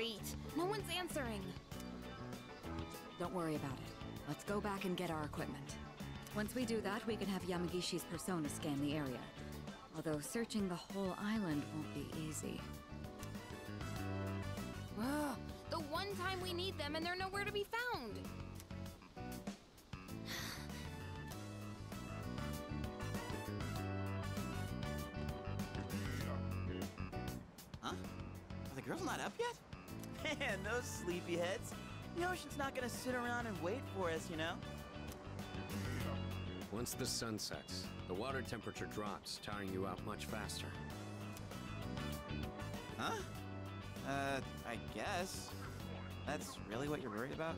great. No one's answering. Don't worry about it. Let's go back and get our equipment. Once we do that, we can have Yamagishi's persona scan the area. Although searching the whole island won't be easy. Ugh, the one time we need them and they're nowhere to be found. Huh? Are the girls not up yet? Man, those sleepyheads. The ocean's not gonna sit around and wait for us, you know? Once the sun sets, the water temperature drops, tiring you out much faster. Huh? Uh, I guess. That's really what you're worried about?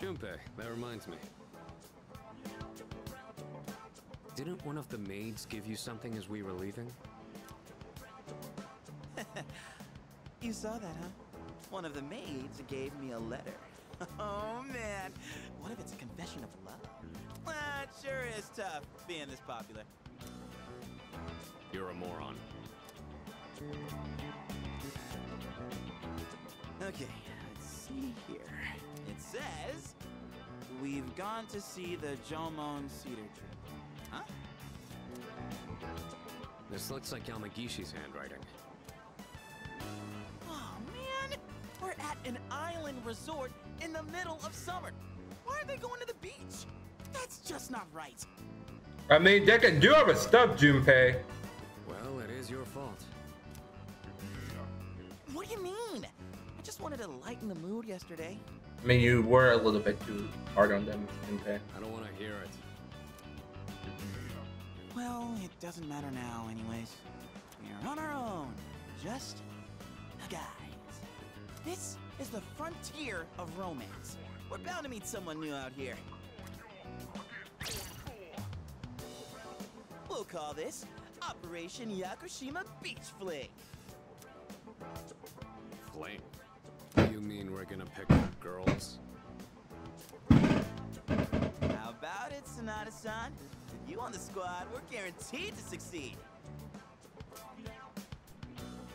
Junpei, that reminds me. Didn't one of the maids give you something as we were leaving? You saw that, huh? One of the maids gave me a letter. Oh, man. What if it's a confession of love? Ah, it sure is tough being this popular. You're a moron. Okay, let's see here. It says, We've gone to see the Jomon Cedar Tree. Huh? This looks like Yamagishi's handwriting. An island resort in the middle of summer. Why are they going to the beach? That's just not right. I mean, they can do other stuff, Junpei. Well, it is your fault. What do you mean? I just wanted to lighten the mood yesterday. I mean, you were a little bit too hard on them, Junpei. I don't want to hear it. Well, it doesn't matter now, anyways. We're on our own, just the guys. This is the frontier of romance. We're bound to meet someone new out here. We'll call this Operation Yakushima Beach Fling. Flame. You mean we're gonna pick up girls? How about it, Sanada-san? With you on the squad, we're guaranteed to succeed.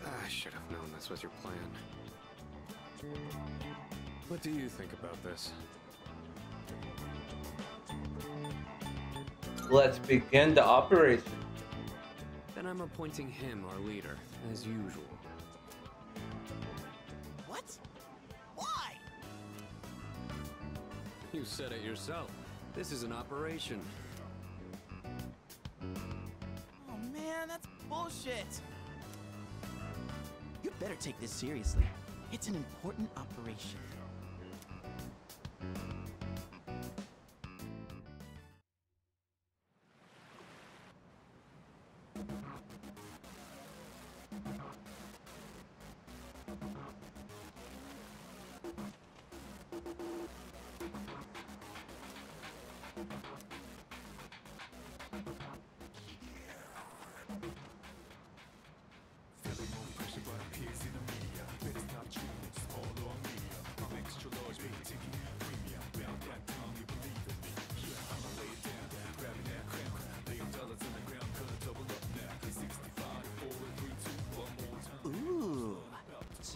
Ah, I should have known this was your plan. What do you think about this? Let's begin the operation. Then I'm appointing him our leader, as usual. What? Why? You said it yourself. This is an operation. Oh man, that's bullshit. You better take this seriously. It's an important operation.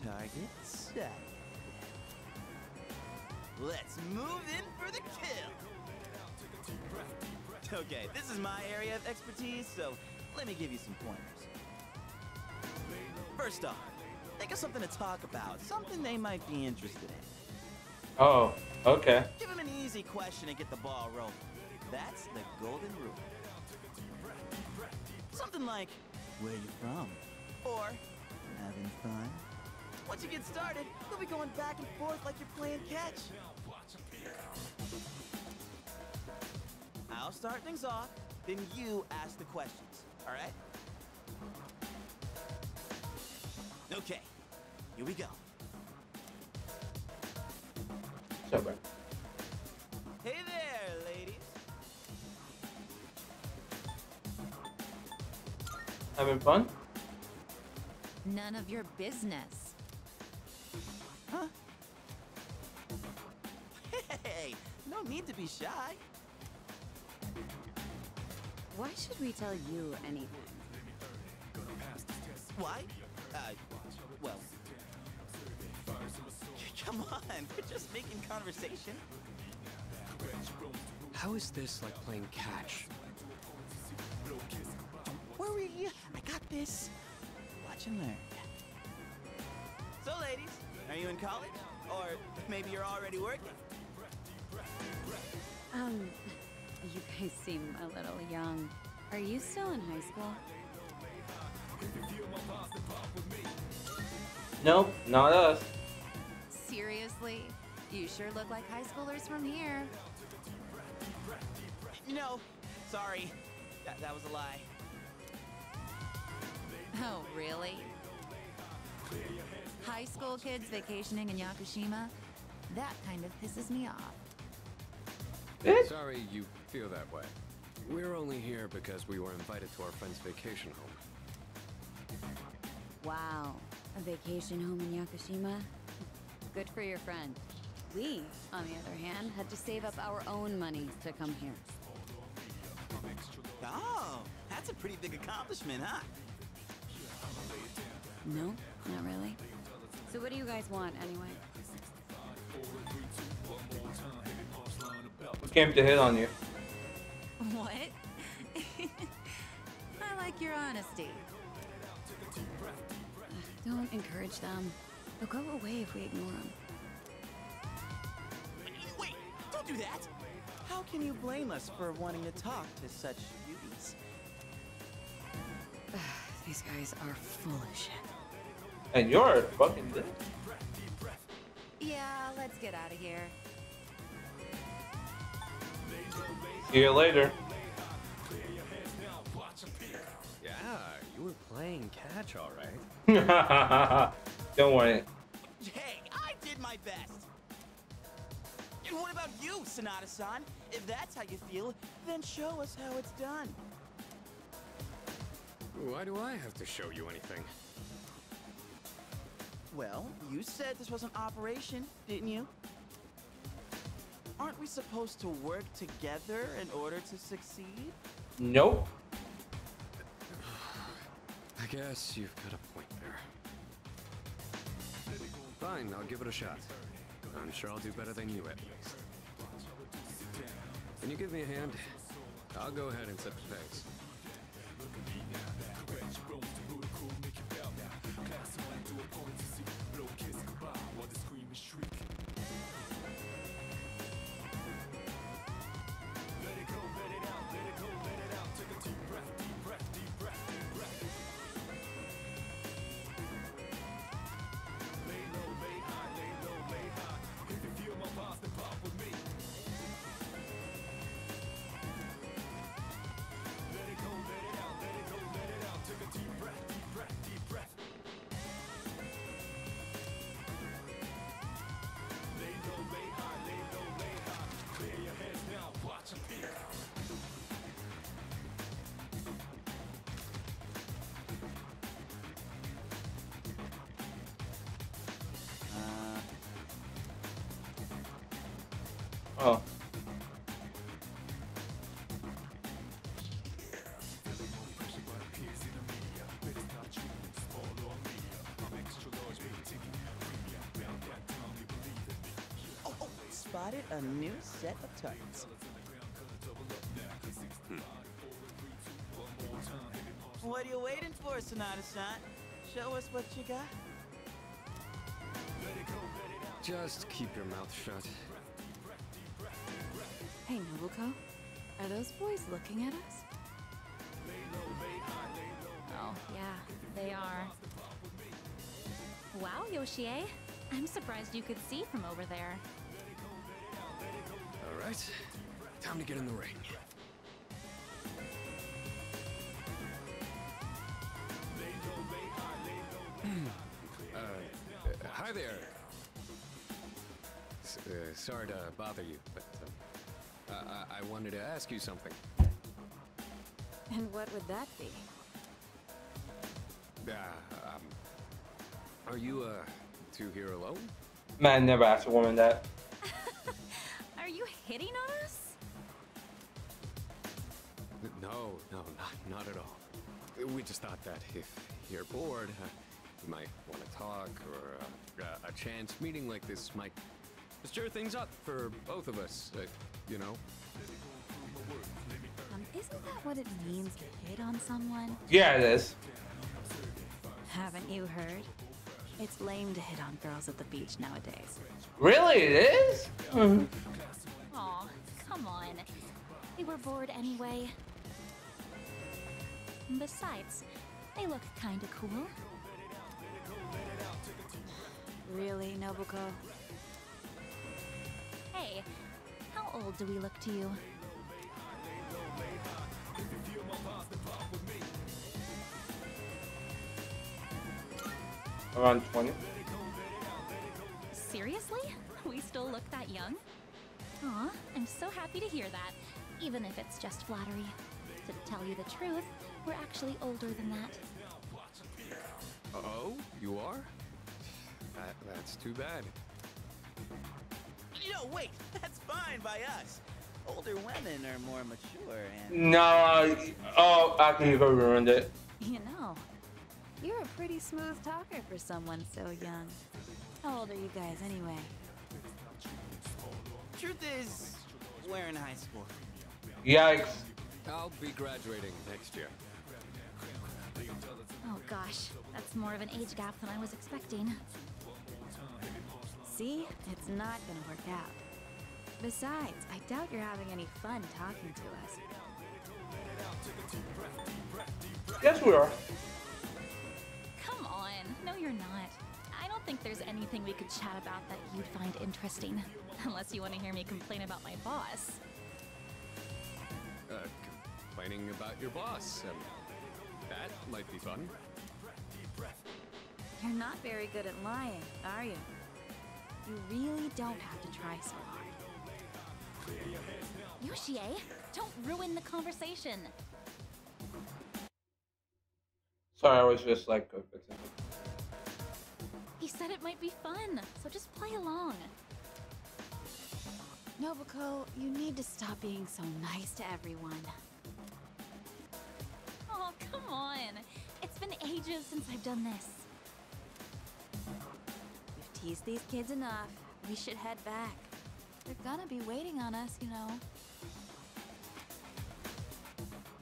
Target set. Let's move in for the kill. Okay, this is my area of expertise, so let me give you some pointers. First off, think of something to talk about, something they might be interested in. Oh, okay. Give them an easy question and get the ball rolling. That's the golden rule. Something like, where you from? Or, having fun? Once you get started, you'll be going back and forth like you're playing catch. I'll start things off, then you ask the questions, all right? Okay, here we go. So bad. Hey there, ladies. Having fun? None of your business. Shy. Why should we tell you anything? Why? Uh, well. Come on, we're just making conversation. How is this like playing catch? Don't worry, I got this. Watch and learn. So, ladies, are you in college? Or maybe you're already working? Um, you guys seem a little young. Are you still in high school? Nope, not us. Seriously? You sure look like high schoolers from here. No, sorry. That, that was a lie. Oh, really? High school kids vacationing in Yakushima? That kind of pisses me off. Bitch. Sorry you feel that way. We're only here because we were invited to our friend's vacation home. Wow, a vacation home in Yakushima? Good for your friend. We, on the other hand, had to save up our own money to come here. Oh, that's a pretty big accomplishment, huh? No, not really. So what do you guys want, anyway? We came to hit on you. What? I like your honesty. Don't encourage them. They'll go away if we ignore them. Wait, don't do that! How can you blame us for wanting to talk to such beauties? These guys are full of shit. And you're fucking dick. Yeah, let's get out of here. See you later. Yeah, you were playing catch all right. Don't worry. Hey, I did my best! And what about you, Sanada-san? If that's how you feel, then show us how it's done. Why do I have to show you anything? Well, you said this was an operation, didn't you? Aren't we supposed to work together in order to succeed? Nope. I guess you've got a point there. Fine, I'll give it a shot. I'm sure I'll do better than you at least. Can you give me a hand? I'll go ahead and set the pace. A new set of targets. Hmm. What are you waiting for, Sanada-san? Show us what you got. Just keep your mouth shut. Hey, Nobuko. Are those boys looking at us? Oh, yeah, they are. Wow, Yoshie. I'm surprised you could see from over there. All right, time to get in the ring. uh, uh, hi there. S- uh, sorry to bother you, but um, I-, I-, I wanted to ask you something. And what would that be? Uh, um, are you uh, two here alone? Man never asked a woman that. Are you hitting on us? No, no, not, not at all. We just thought that if you're bored, uh, You might want to talk, or uh, a chance meeting like this might stir things up for both of us. Uh, you know. Um, isn't that what it means to hit on someone? Yeah, it is. Haven't you heard? It's lame to hit on girls at the beach nowadays. Really, it is? Aw, come on. They were bored anyway. Besides, they look kinda cool. Really, Nobuko? Hey, how old do we look to you? Around 20. Seriously? We still look that young? Aw, I'm so happy to hear that, even if it's just flattery. To tell you the truth, we're actually older than that. Oh, you are? That, that's too bad. No, wait, that's fine by us. Older women are more mature and. No, oh, I think you've ruined it. You know, you're a pretty smooth talker for someone so young. How old are you guys anyway? Truth is, we're in high school. Yikes. I'll be graduating next year. Oh gosh, that's more of an age gap than I was expecting. See, it's not gonna work out. Besides, I doubt you're having any fun talking to us. Yes, we are. Come on, no you're not. I don't think there's anything we could chat about that you'd find interesting. Unless you want to hear me complain about my boss. Uh, complaining about your boss. Um, that might be fun. You're not very good at lying, are you? You really don't have to try so hard. Yoshie, don't ruin the conversation. Sorry, I was just like, go fix it. He said it might be fun, so just play along. Nobuko, you need to stop being so nice to everyone. Oh, come on. It's been ages since I've done this. We've teased these kids enough. We should head back. They're gonna be waiting on us, you know.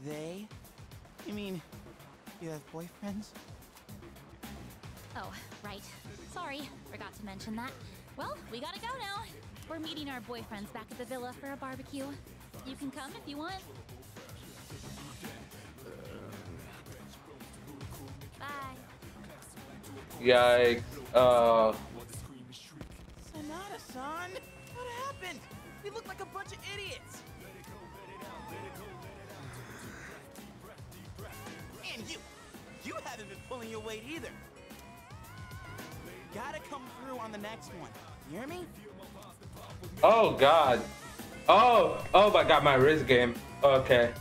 They? You mean, you have boyfriends? Oh, right. Sorry, forgot to mention that. Well, we gotta go now. We're meeting our boyfriends back at the villa for a barbecue. You can come if you want. Bye. Yikes. Uh, Sanada-san? What happened? We look like a bunch of idiots. And you, you haven't been pulling your weight either. Gotta come through on the next one. You hear me? Oh god. Oh, oh my god, my Riz game. Okay.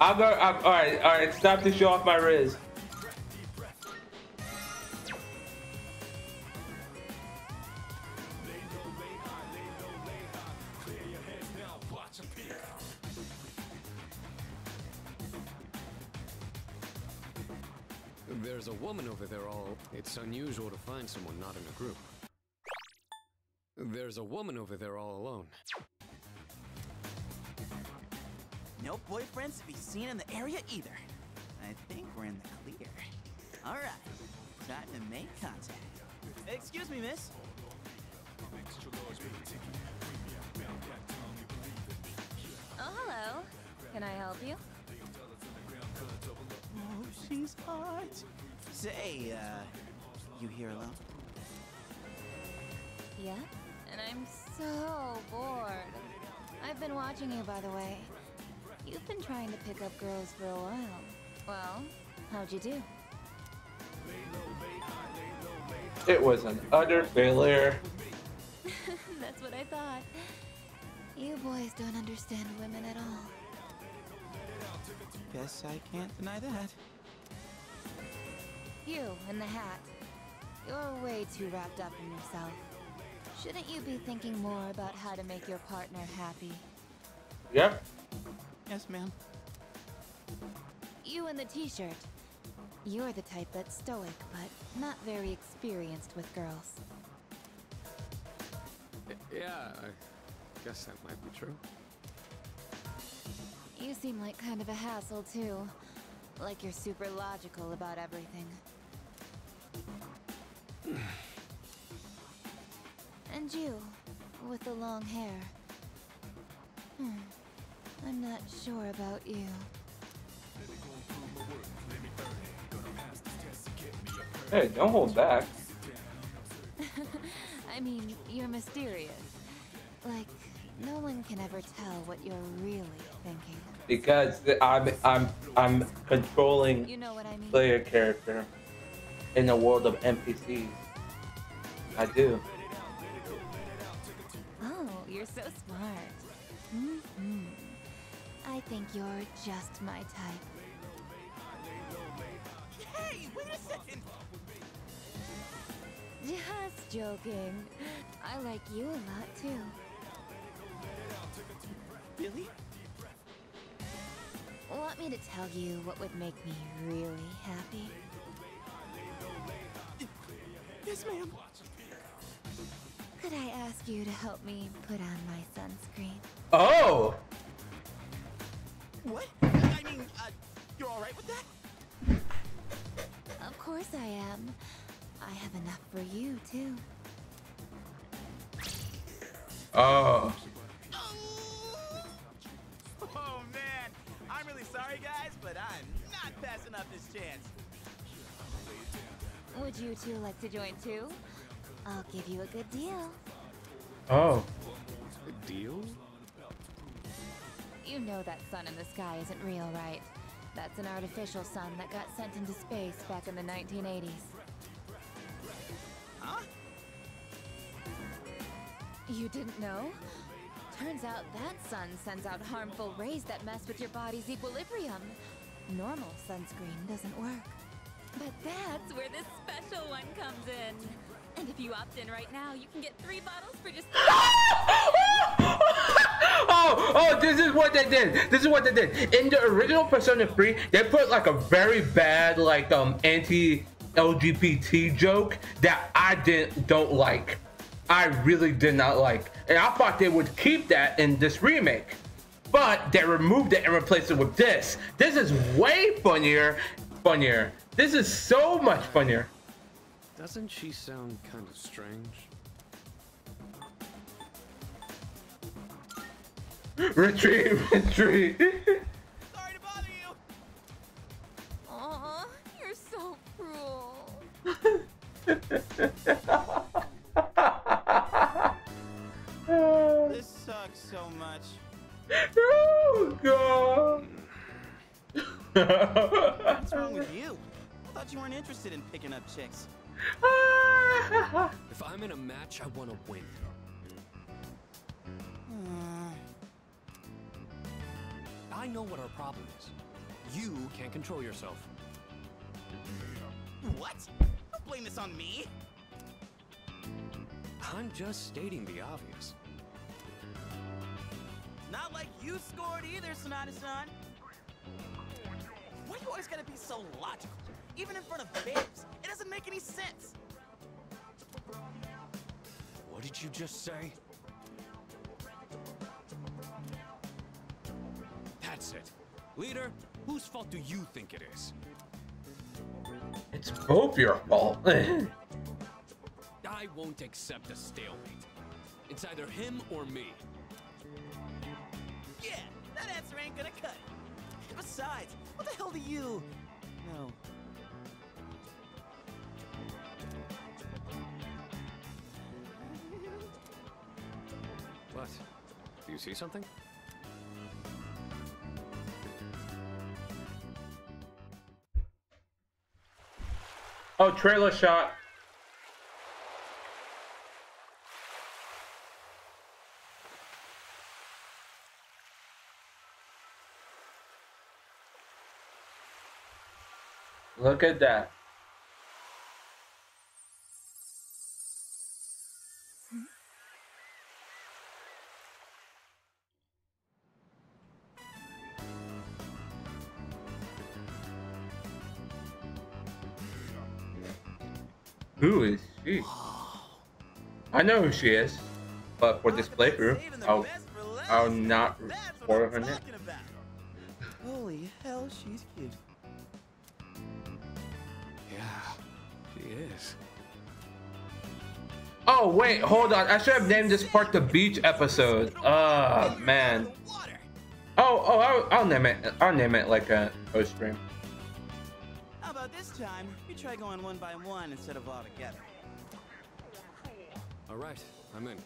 I'll go, I'm, alright, alright, stop to show off my Riz. There's a woman over there all... It's unusual to find someone not in a group. There's a woman over there all alone. No boyfriends to be seen in the area either. I think we're in the clear. All right, time to make contact. Excuse me, miss. Oh, hello. Can I help you? Oh, she's hot. Say, uh, you here alone? Yeah? And I'm so bored. I've been watching you, by the way. You've been trying to pick up girls for a while. Well, how'd you do? It was an utter failure. That's what I thought. You boys don't understand women at all. Guess I can't deny that. You and the hat. You're way too wrapped up in yourself. Shouldn't you be thinking more about how to make your partner happy? Yep. Yes, ma'am. You in the t-shirt. You're the type that's stoic, but not very experienced with girls. Yeah, I guess that might be true. You seem like kind of a hassle, too. Like you're super logical about everything. and you, with the long hair. Hmm. I'm not sure about you. Hey, don't hold back. I mean, you're mysterious. Like, no one can ever tell what you're really thinking. Because I'm I'm I'm controlling You know what I mean? player character in a world of NPCs. I do. Smart. hmm I think you're just my type. Hey, wait a second! Just joking. I like you a lot too. Really? Want me to tell you what would make me really happy? Yes, ma'am. Could I ask you to help me put on my sunscreen? Oh! What? I mean, uh, you're alright with that? Of course I am. I have enough for you too. Oh. Oh man, I'm really sorry guys, but I'm not passing up this chance. Would you two like to join too? I'll give you a good deal. Oh. A deal? You know that sun in the sky isn't real, right? That's an artificial sun that got sent into space back in the 1980s. Huh? You didn't know? Turns out that sun sends out harmful rays that mess with your body's equilibrium. Normal sunscreen doesn't work. But that's where this special one comes in. And if you opt in right now, you can get three bottles for just. oh, oh, this is what they did. This is what they did. In the original Persona 3, they put like a very bad, like, um, anti LGBT joke that I didn't don't like. I really did not like. And I thought they would keep that in this remake. But they removed it and replaced it with this. This is way funnier. Funnier. This is so much funnier. Doesn't she sound kind of strange? Retreat, retreat. Sorry to bother you. Aw, you're so cruel. This sucks so much. oh god. What's wrong with you? I thought you weren't interested in picking up chicks. If I'm in a match, I want to win. Uh, I know what our problem is. You can't control yourself. what? Don't blame this on me. I'm just stating the obvious. Not like you scored either, Sanada-san. Why are you always gotta be so logical? Even in front of babes, it doesn't make any sense. What did you just say? That's it. Leader, whose fault do you think it is? it's both your fault. I won't accept a stalemate. It's either him or me. Yeah, that answer ain't gonna cut. Besides, what the hell do you know? What? Do you see something? oh, trailer shot. Look at that. Know who she is, but for this playthrough, I'll, I'll not spoil her name. Holy hell, she's cute. Yeah, she is. Oh wait, hold on. I should have named this part the beach episode. Ah man. Water. Oh oh, I'll, I'll name it. I'll name it like a post stream. How about this time? We try going one by one instead of all together. All right, I'm in.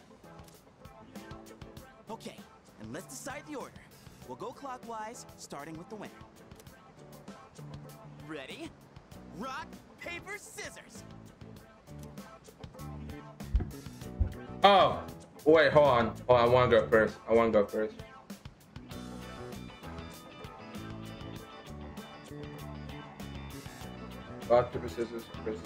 Okay, and let's decide the order. We'll go clockwise, starting with the winner. Ready? Rock, paper, scissors. Oh wait, hold on. Oh. I want to go first. I want to go first. Rock paper scissors. Chris is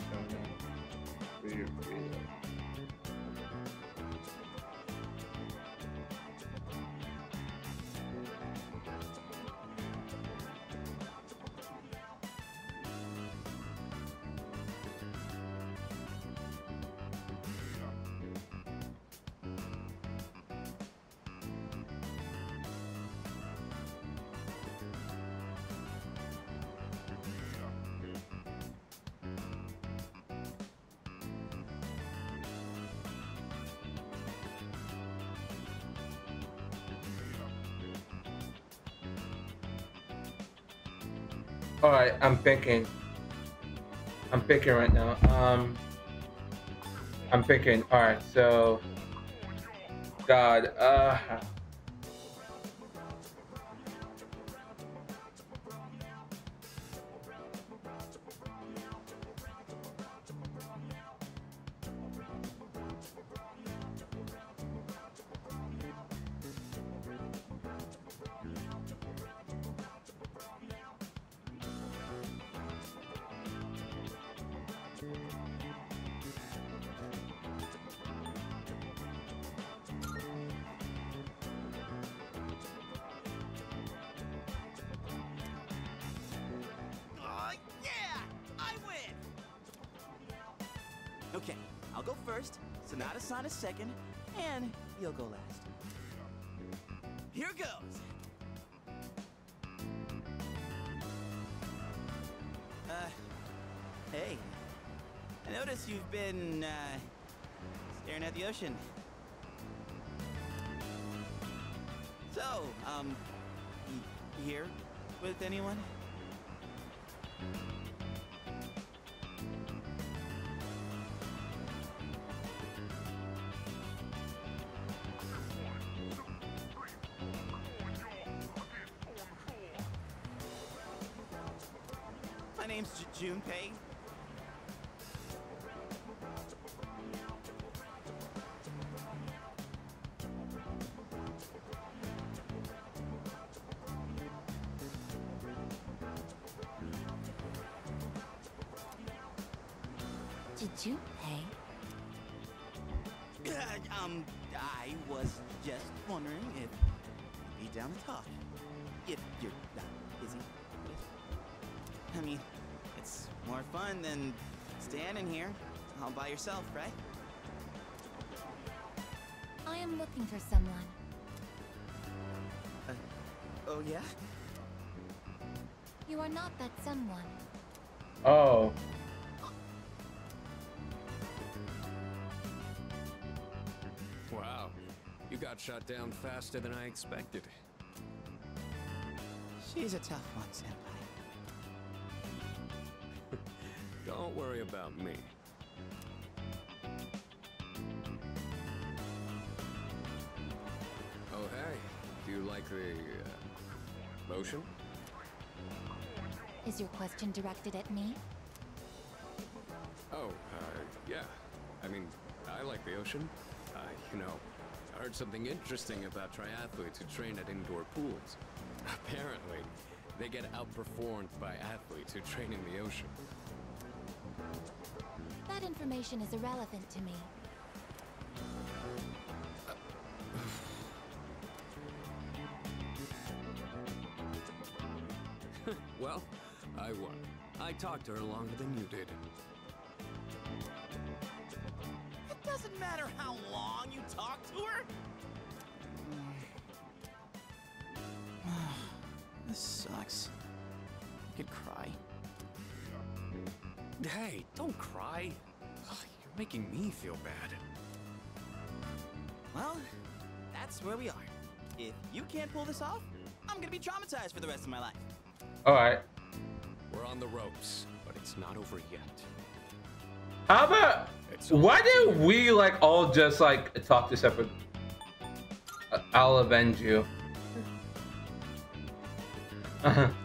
I'm picking. I'm picking right now. Um, I'm picking. All right, so God, uh, name's J- Junpei. Fun than standing here all by yourself, right? I am looking for someone. Uh, oh, yeah? You are not that someone. oh, Wow, you got shot down faster than I expected. She's a tough one, Senpai. Worry about me. Oh, hey. Do you like the uh, motion? Is your question directed at me? Oh, uh, yeah. I mean, I like the ocean. Uh, you know, I heard something interesting about triathletes who train at indoor pools. Apparently, they get outperformed by athletes who train in the ocean. That information is irrelevant to me. well, I won. I talked to her longer than you did. It doesn't matter how long you talk to her. this sucks. I could cry. Hey, don't cry. Ugh, you're making me feel bad. Well, that's where we are. If you can't pull this off, I'm gonna be traumatized for the rest of my life. All right. We're on the ropes, but it's not over yet. How about why over didn't we like all just like talk to separate? Uh, I'll avenge you.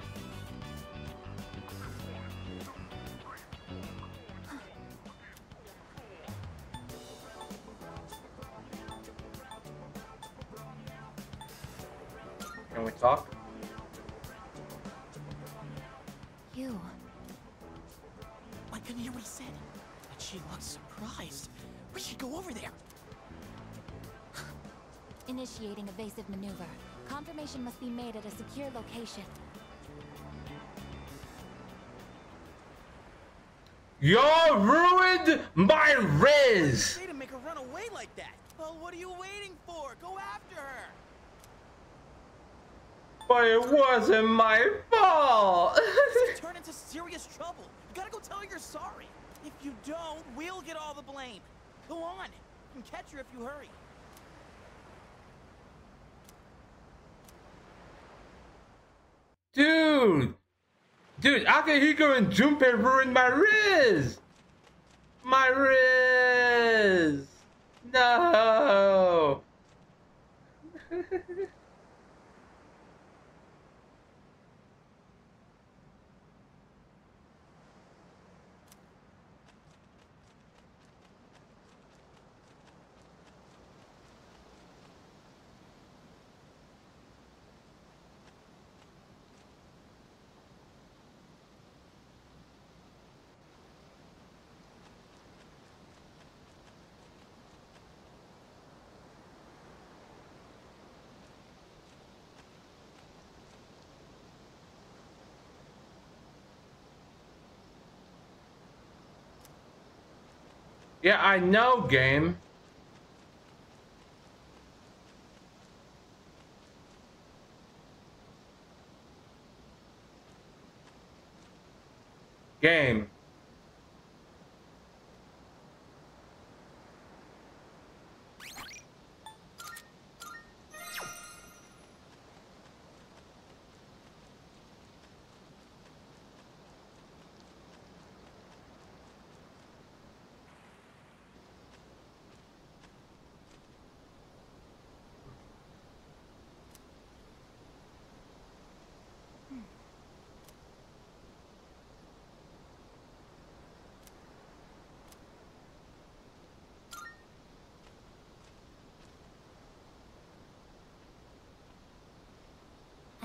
it wasn't my fault! This turn into serious trouble. You gotta go tell her you're sorry. If you don't, we'll get all the blame. Go on. You can catch her if you hurry. Dude! Dude, Akihiko and Junpei ruined my Riz! My Riz! No! Yeah, I know, game. Game.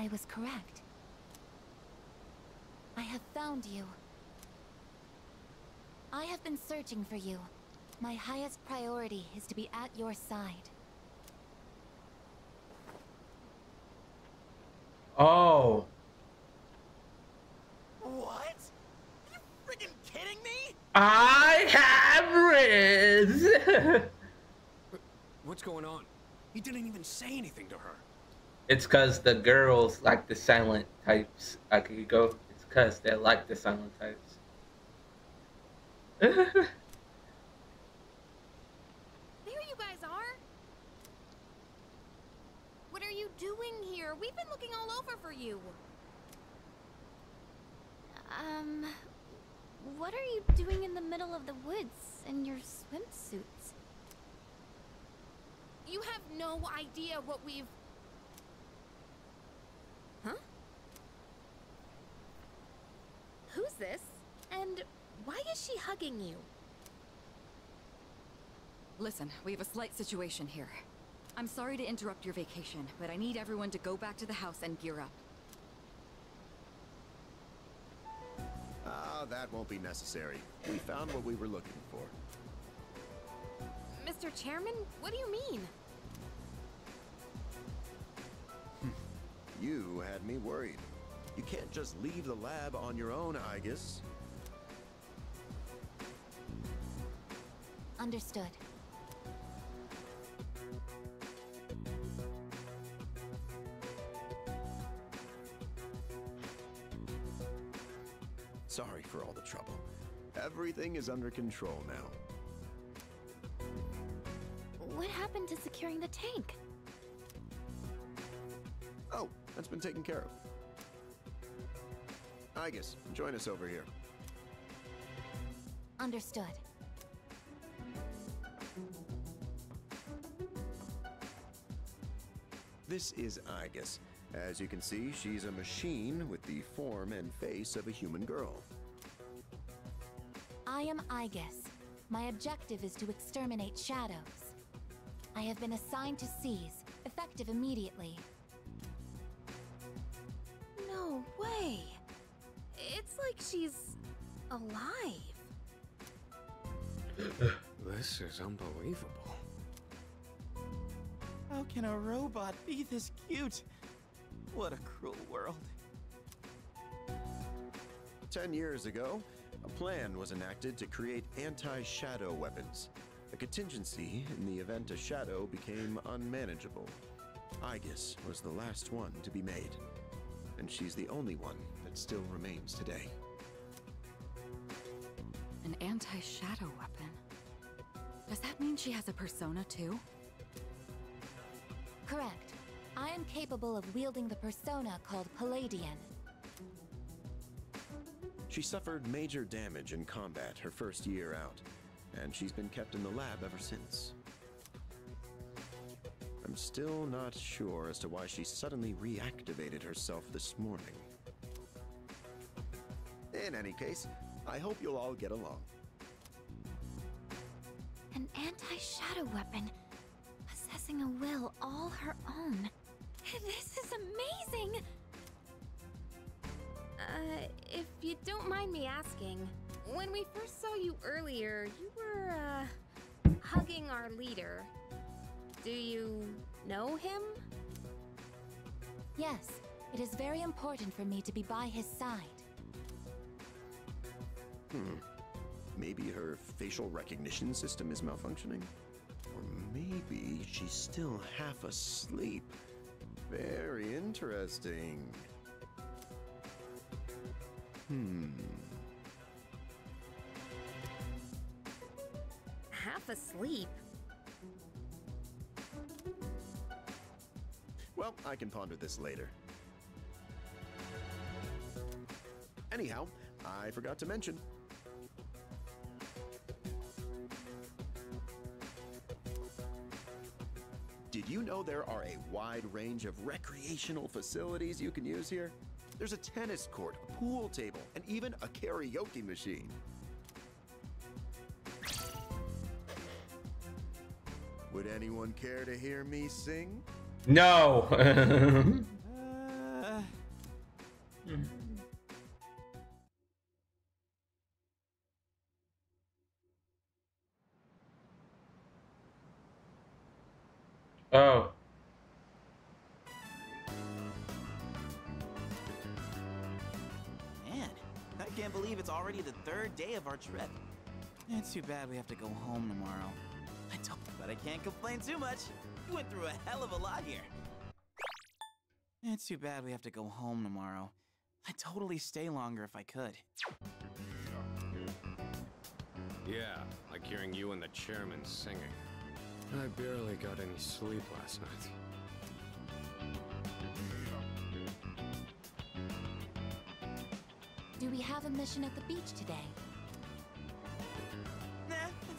I was correct. I have found you. I have been searching for you. My highest priority is to be at your side. Oh. What? Are you freaking kidding me? I have Riz! What's going on? He didn't even say anything to her. It's cause the girls like the silent types, I could go. It's cause they like the silent types. There you guys are. What are you doing here? We've been looking all over for you. Um, what are you doing in the middle of the woods in your swimsuits? You have no idea what we've. Huh? Who's this? And why is she hugging you? Listen, we have a slight situation here. I'm sorry to interrupt your vacation, but I need everyone to go back to the house and gear up. Ah, that won't be necessary. We found what we were looking for. Mr. Chairman, what do you mean? You had me worried. You can't just leave the lab on your own, Aigis. Understood. Sorry for all the trouble. Everything is under control now. What happened to securing the tank? Oh, that's been taken care of. Aigis, join us over here. Understood. This is Aigis. As you can see, she's a machine with the form and face of a human girl. I am Aigis. My objective is to exterminate shadows. I have been assigned to SEES, effective immediately. No way. It's like she's alive. This is unbelievable. How can a robot be this cute? What a cruel world. Ten years ago, a plan was enacted to create anti-shadow weapons. A contingency in the event a shadow became unmanageable. Aigis was the last one to be made. And she's the only one that still remains today. An anti-shadow weapon. Does that mean she has a persona too? Correct. I am capable of wielding the persona called Palladion. She suffered major damage in combat her first year out, and she's been kept in the lab ever since. I'm still not sure as to why she suddenly reactivated herself this morning. In any case, I hope you'll all get along. An anti-shadow weapon. Possessing a will all her own. This is amazing! Uh, if you don't mind me asking, when we first saw you earlier, you were, uh, hugging our leader. Do you know him? Yes, it is very important for me to be by his side. Hmm. Maybe her facial recognition system is malfunctioning? Maybe she's still half asleep. Very interesting. Hmm. Half asleep. Well, I can ponder this later. Anyhow, I forgot to mention. Did you know there are a wide range of recreational facilities you can use here? There's a tennis court, a pool table, and even a karaoke machine. Would anyone care to hear me sing? No. Uh, oh. Trip. It's too bad we have to go home tomorrow. I don't, but I can't complain too much. We went through a hell of a lot here. It's too bad we have to go home tomorrow. I'd totally stay longer if I could. Yeah, like hearing you and the chairman singing. I barely got any sleep last night. Do we have a mission at the beach today?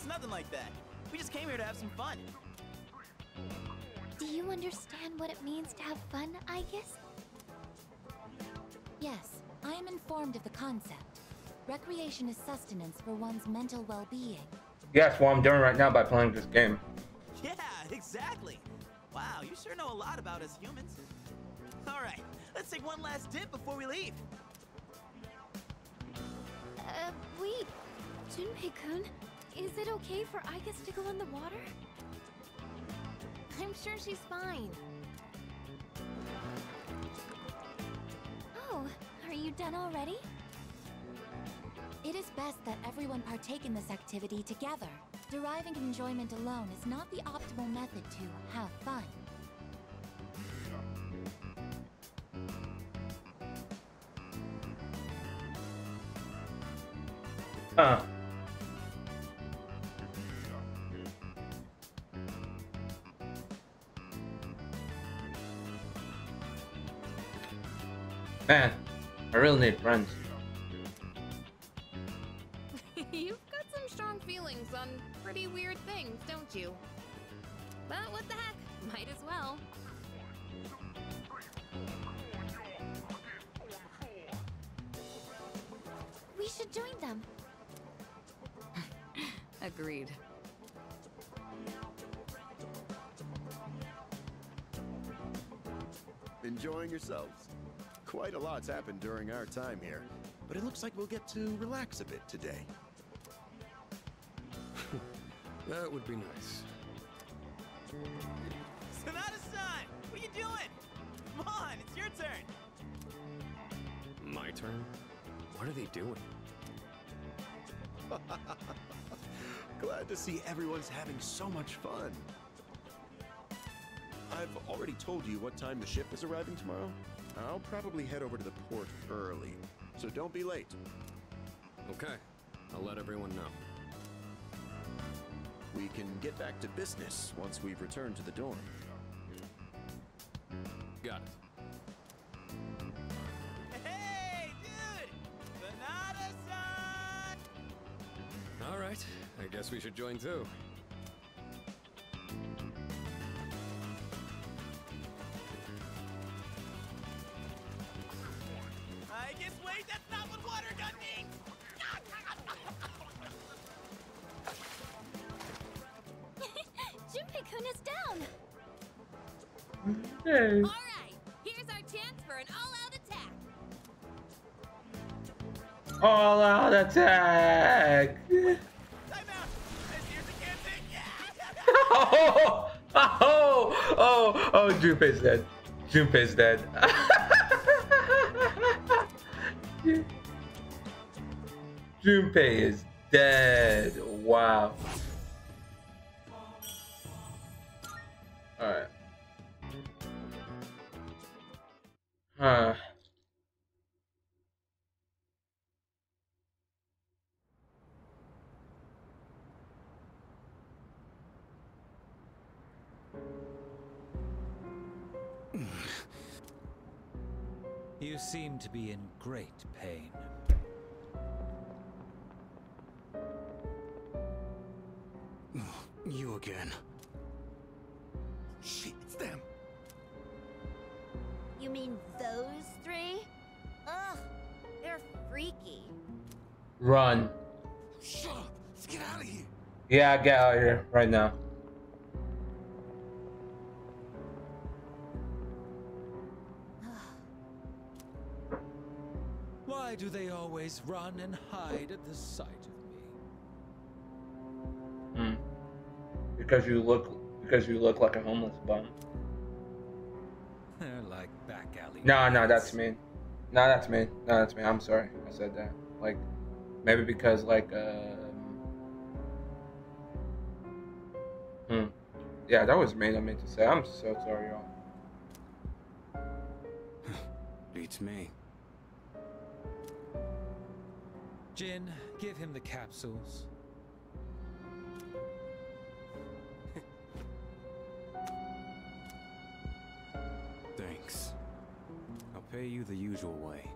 Nah, it's nothing like that. We just came here to have some fun. Do you understand what it means to have fun, I guess? Yes, I am informed of the concept. Recreation is sustenance for one's mental well-being. Yes, what I'm doing right now by playing this game. Yeah, exactly. Wow, you sure know a lot about us humans. All right, let's take one last dip before we leave. Uh, wait. Junpei-kun, is it okay for Aigis to go in the water? I'm sure she's fine. Oh, are you done already? It is best that everyone partake in this activity together. Deriving enjoyment alone is not the optimal method to have fun. Huh. Man, I really need friends. Happened during our time here, but it looks like we'll get to relax a bit today. That would be nice. Sanada-san! What are you doing? Come on, it's your turn! My turn? What are they doing? Glad to see everyone's having so much fun. I've already told you what time the ship is arriving tomorrow. I'll probably head over to the port early, so don't be late. Okay, I'll let everyone know. We can get back to business once we've returned to the dorm. Got it. Hey, dude! Sanada-san! All right, I guess we should join too. Attack! Time out! This here's a campaign! Yeah! oh, oh, oh, oh, Junpei's dead. Junpei's dead. Junpei is dead. Wow. Yeah, get out of here right now. Why do they always run and hide at the sight of me? Hmm. Because you look because you look like a homeless bum. They're like back alley. No, no, that's me. No, that's me. No, that's me. I'm sorry. I said that. Like, maybe because like, um, Yeah, that was me. I meant to say. I'm so sorry, y'all. Beats me. Jin, give him the capsules. Thanks. I'll pay you the usual way.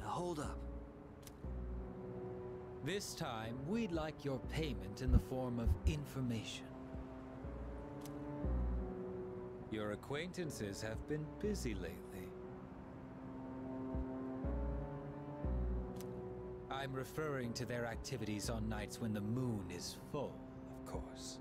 Now hold up. This time, we'd like your payment in the form of information. Your acquaintances have been busy lately. I'm referring to their activities on nights when the moon is full, of course.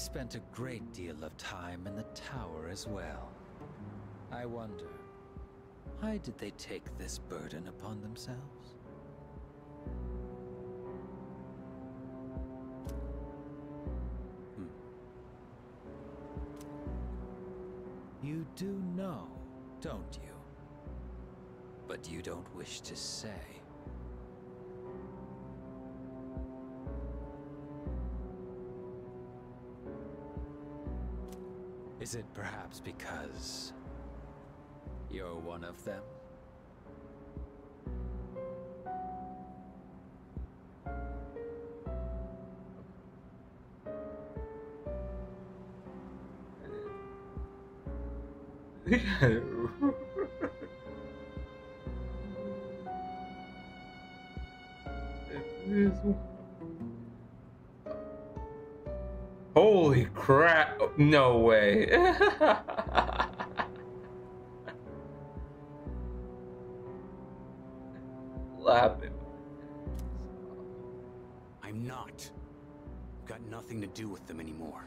Spent a great deal of time in the tower as well. I wonder, why did they take this burden upon themselves? Is it perhaps because you're one of them? Do with them anymore.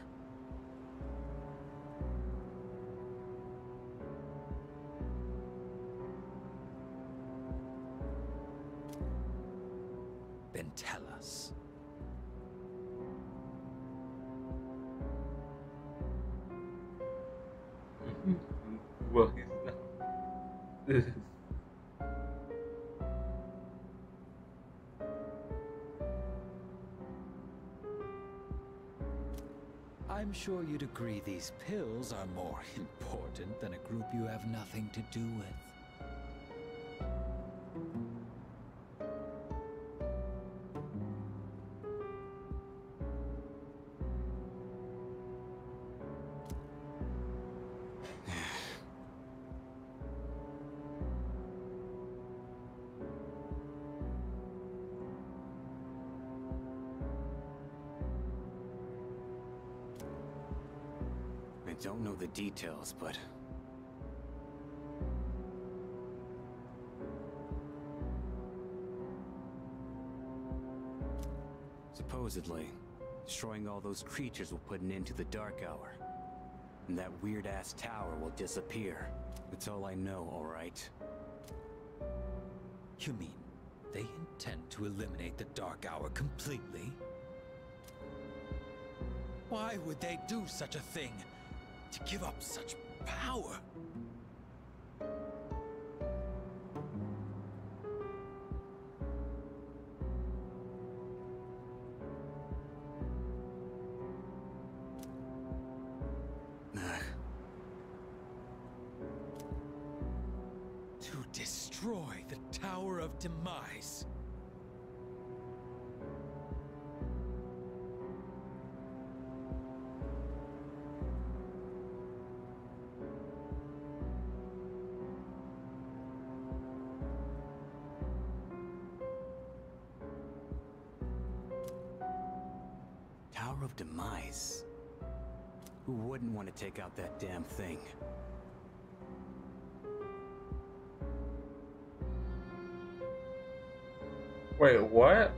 Then tell us. Well, he's not. sure you'd agree these pills are more important than a group you have nothing to do with. Details, but... Supposedly, destroying all those creatures will put an end to the Dark Hour. And that weird-ass tower will disappear. That's all I know, alright? You mean they intend to eliminate the Dark Hour completely? Why would they do such a thing? To give up such power? Demise? Who wouldn't want to take out that damn thing? Wait, what?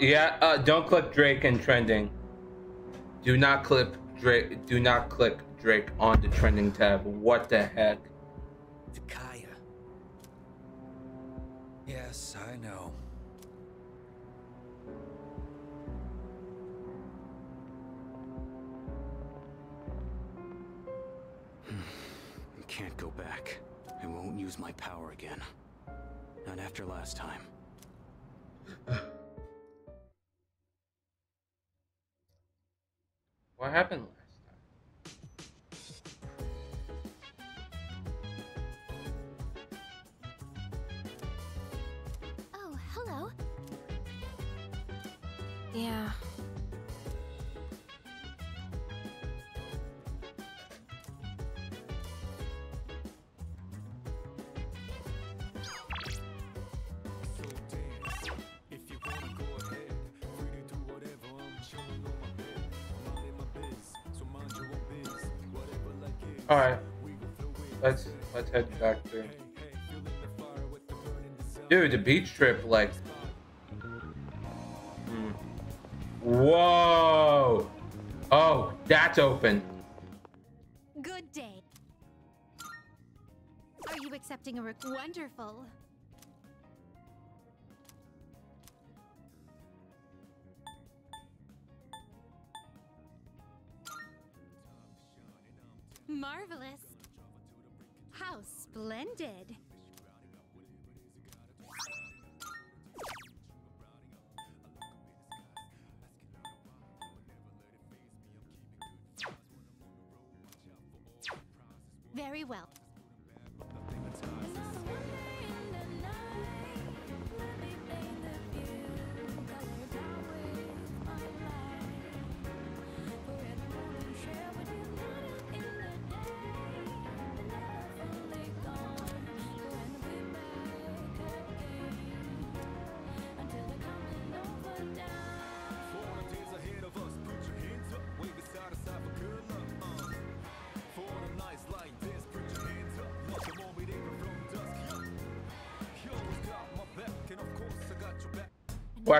Yeah, uh, don't click Drake in trending. Do not click Drake, do not click Drake on the trending tab. What the heck? Kaya. Yes, I know. I can't go back. I won't use my power again. Not after last time. What happened last time? Oh, hello. Yeah. Let's let's head back there. Dude, the beach trip, like, whoa, Oh, that's open. Good day. Are you accepting a request? Wonderful. Splendid.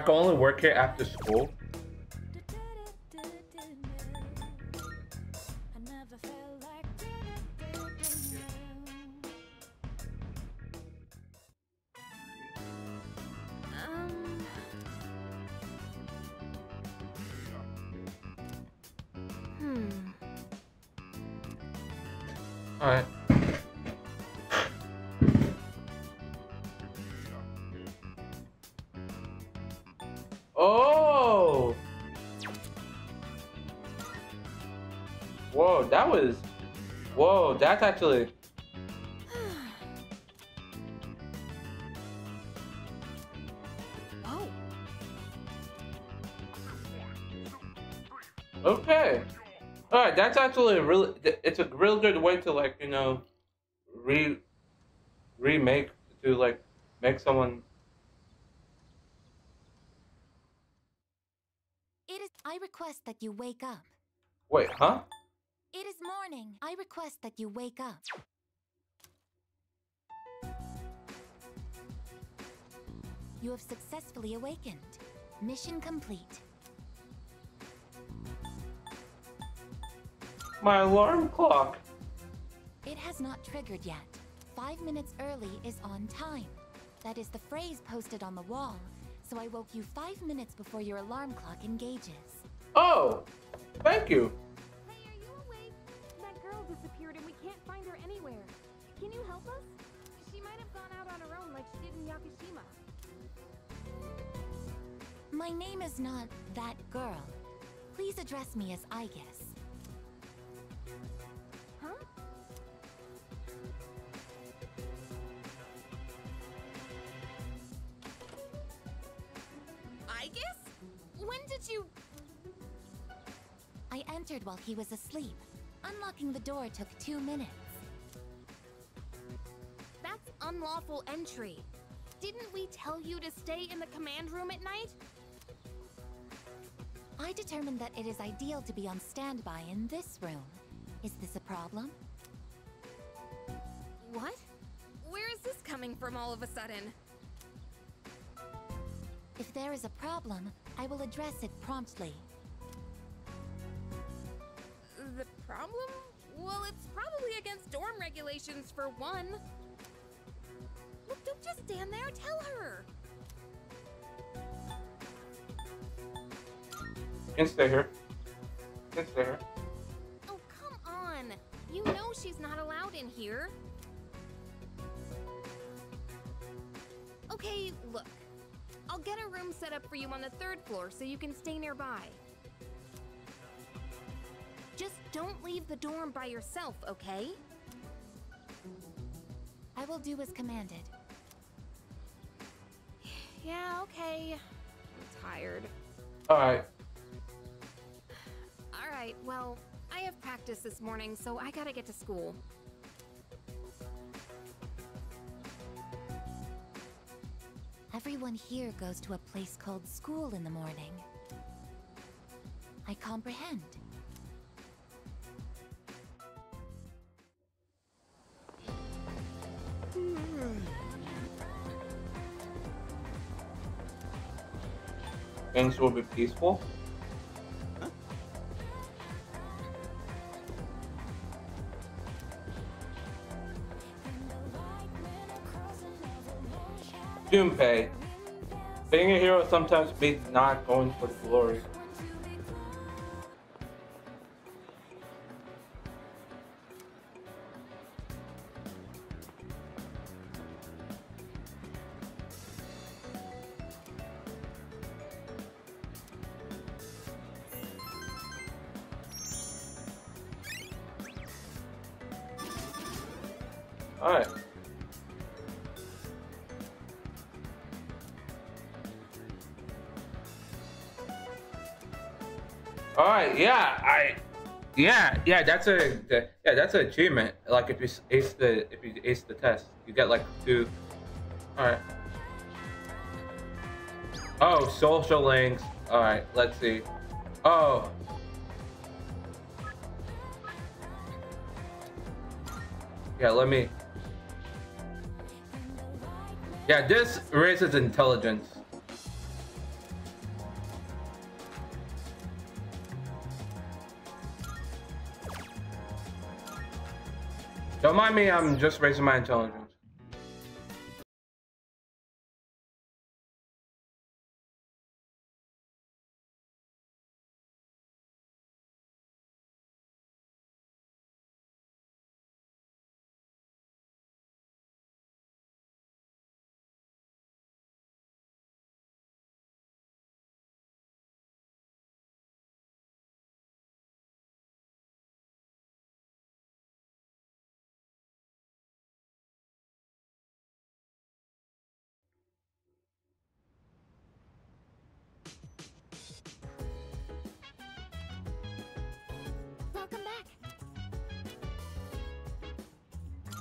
I only work here after school. That's actually. Oh, Okay. Alright, that's actually a really. It's a real good way to, like, you know, re. remake, to, like, make someone. It is. I request that you wake up. Wait, huh? Request that you wake up. You have successfully awakened. Mission complete. My alarm clock. It has not triggered yet. Five minutes early is on time. That is the phrase posted on the wall, so I woke you five minutes before your alarm clock engages. Oh! Thank you. Find her anywhere. Can you help us? She might have gone out on her own like she did in Yakushima. My name is not that girl. Please address me as Aigis. Huh? I guess? When did you. I entered while he was asleep. Unlocking the door took two minutes. Unlawful entry. Didn't we tell you to stay in the command room at night? I determined that it is ideal to be on standby in this room. Is this a problem? What? Where is this coming from all of a sudden? If there is a problem, I will address it promptly. The problem? Well, it's probably against dorm regulations for one. Just stand there. Tell her. You can stay here. You can stay here. Oh, come on. You know she's not allowed in here. Okay, look. I'll get a room set up for you on the third floor so you can stay nearby. Just don't leave the dorm by yourself, okay? I will do as commanded. Yeah, okay. I'm tired. Alright. Alright, well, I have practice this morning, so I gotta get to school. Everyone here goes to a place called school in the morning. I comprehend. things will be peaceful. Being a hero sometimes means not going for glory. Yeah, that's a yeah, that's an achievement. Like if you ace the if you ace the test, you get like two. Alright. Oh, social links. Alright, let's see. Oh. Yeah, let me Yeah, this raises intelligence. Don't mind me, I'm just raising my intelligence.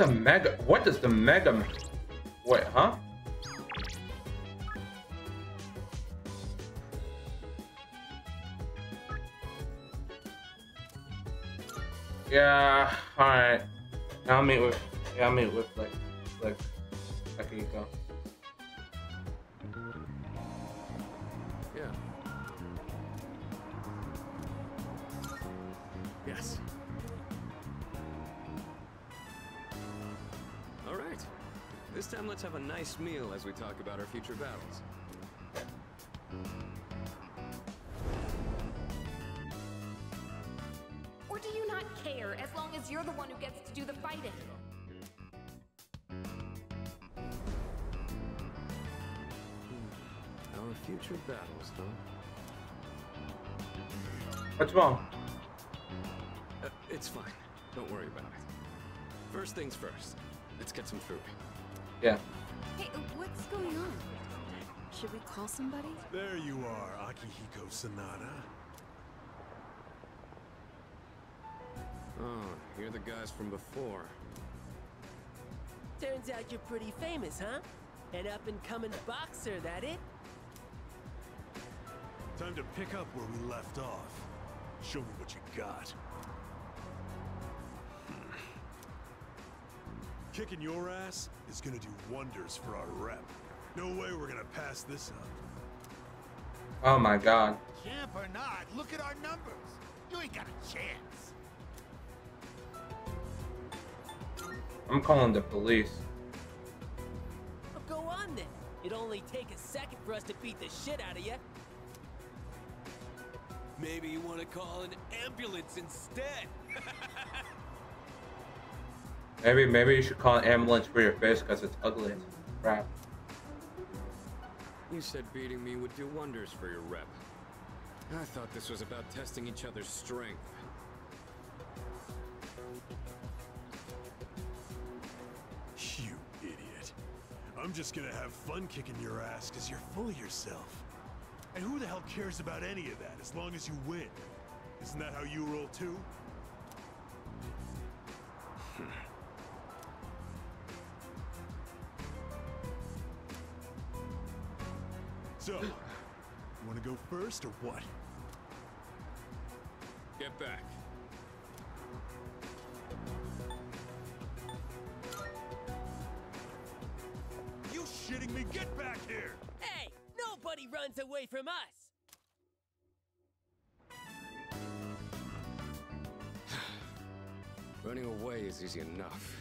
A mega? What does the mega? Wait, huh? Yeah. All right. I'll meet with. I'll meet with like, meal as we talk about our future battles. Or do you not care as long as you're the one who gets to do the fighting? Our future battles, huh? What's wrong? Uh, it's fine. Don't worry about it. First things first. Let's get some food. Yeah. Hey, what's going on? Should we call somebody? There you are, Akihiko Sanada. Oh, you're the guys from before. Turns out you're pretty famous, huh? An up-and-coming boxer, that it? Time to pick up where we left off. Show me what you got. Kicking your ass is gonna do wonders for our rep. No way we're gonna pass this up. Oh my god. Champ or not, look at our numbers. You ain't got a chance. I'm calling the police. Well, go on then. It'd only take a second for us to beat the shit out of you. Maybe you want to call an ambulance instead. Maybe maybe you should call an ambulance for your face because it's ugly as crap. You said beating me would do wonders for your rep. I thought this was about testing each other's strength. You idiot. I'm just gonna have fun kicking your ass because you're full of yourself. And who the hell cares about any of that as long as you win? Isn't that how you roll too? so, you want to go first or what? Get back. You shitting me? Get back here! Hey, nobody runs away from us. Running away is easy enough.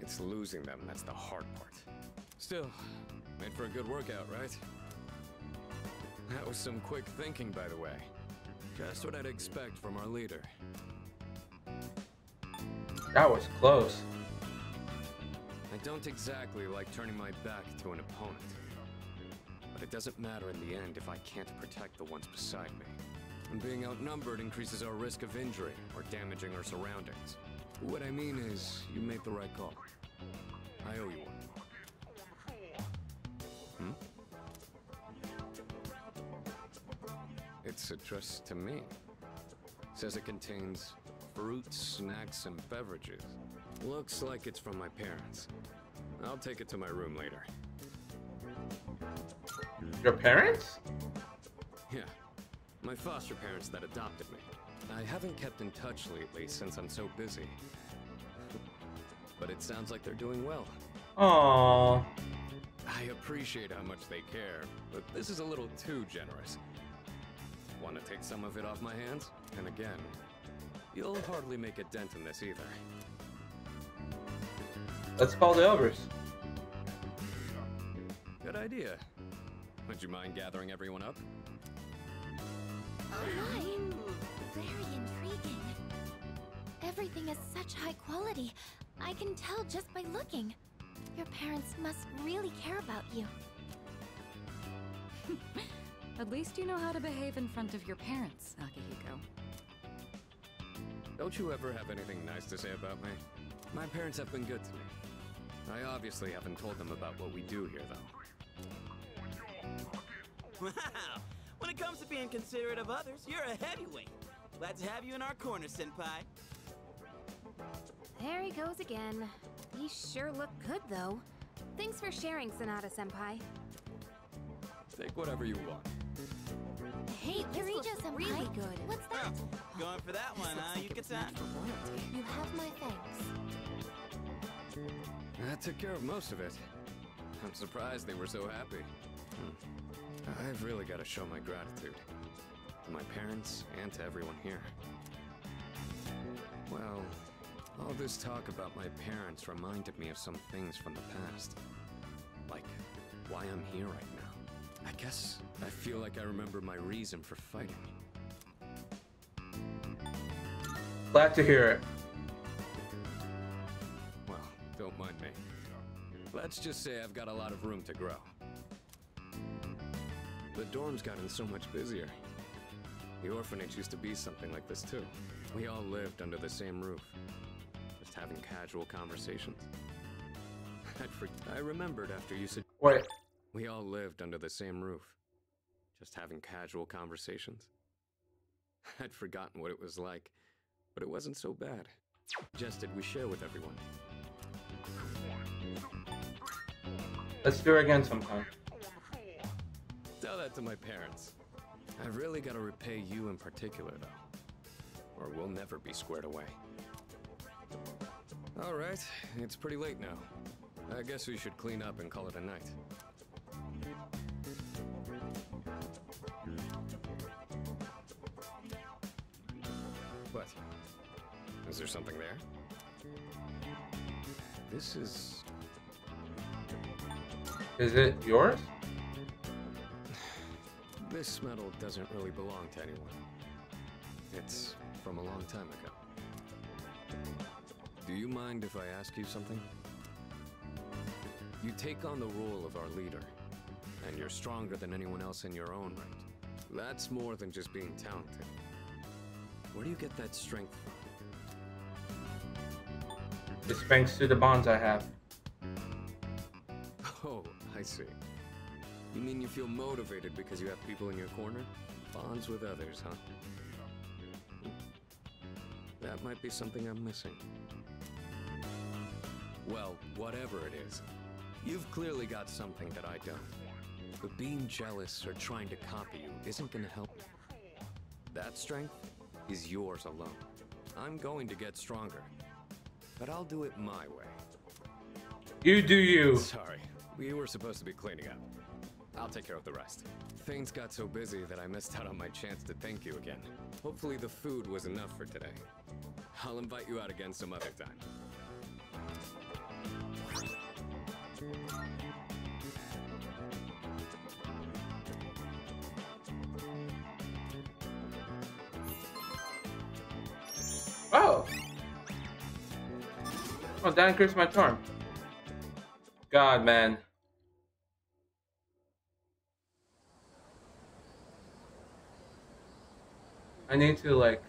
It's losing them that's the hard part. Still, made for a good workout, right? That was some quick thinking, by the way. Just what I'd expect from our leader. That was close. I don't exactly like turning my back to an opponent. But it doesn't matter in the end if I can't protect the ones beside me. And being outnumbered increases our risk of injury or damaging our surroundings. What I mean is, you made the right call. I owe you one. It's addressed to me. Says it contains fruits, snacks, and beverages. Looks like it's from my parents. I'll take it to my room later. Your parents? Yeah, my foster parents that adopted me. I haven't kept in touch lately since I'm so busy. But it sounds like they're doing well. Aww. I appreciate how much they care, but this is a little too generous. Want to take some of it off my hands? And again, you'll hardly make a dent in this either. Let's call the elders. Good idea. Would you mind gathering everyone up? Oh my! Very intriguing. Everything is such high quality. I can tell just by looking. Your parents must really care about you. At least you know how to behave in front of your parents, Akihiko. Don't you ever have anything nice to say about me? My parents have been good to me. I obviously haven't told them about what we do here, though. Wow! When it comes to being considerate of others, you're a heavyweight. Glad to have you in our corner, Senpai. There he goes again. He sure looked good, though. Thanks for sharing, Sanada Senpai. Take whatever you want. Hey, Kirijo senpai. really good. What's that? Going for that one, huh, Yuka-tan? You have my thanks. That took care of most of it. I'm surprised they were so happy. Hmm. I've really got to show my gratitude. To my parents and to everyone here. Well, all this talk about my parents reminded me of some things from the past. Like, why I'm here right now. I guess I feel like I remember my reason for fighting. Glad to hear it. Well, don't mind me. Let's just say I've got a lot of room to grow. The dorm's gotten so much busier. The orphanage used to be something like this too. We all lived under the same roof, just having casual conversations. I remembered after you said. We all lived under the same roof, just having casual conversations. I'd forgotten what it was like, but it wasn't so bad. Just did we share with everyone. Let's do it again sometime. Tell that to my parents. I've really gotta repay you in particular, though. Or we'll never be squared away. Alright, it's pretty late now. I guess we should clean up and call it a night. There something there? This is Is it yours? This medal doesn't really belong to anyone. It's from a long time ago. Do you mind if I ask you something? You take on the role of our leader, and you're stronger than anyone else in your own right. That's more than just being talented. Where do you get that strength from? It's thanks to the bonds I have. Oh, I see. You mean you feel motivated because you have people in your corner? Bonds with others, huh? That might be something I'm missing. Well, whatever it is, you've clearly got something that I don't. But being jealous or trying to copy you isn't gonna help. That strength is yours alone. I'm going to get stronger, but I'll do it my way. You do you. Sorry, we were supposed to be cleaning up. I'll take care of the rest. Things got so busy that I missed out on my chance to thank you again. Hopefully the food was enough for today. I'll invite you out again some other time. Oh, that increased my charm. God, man. I need to like.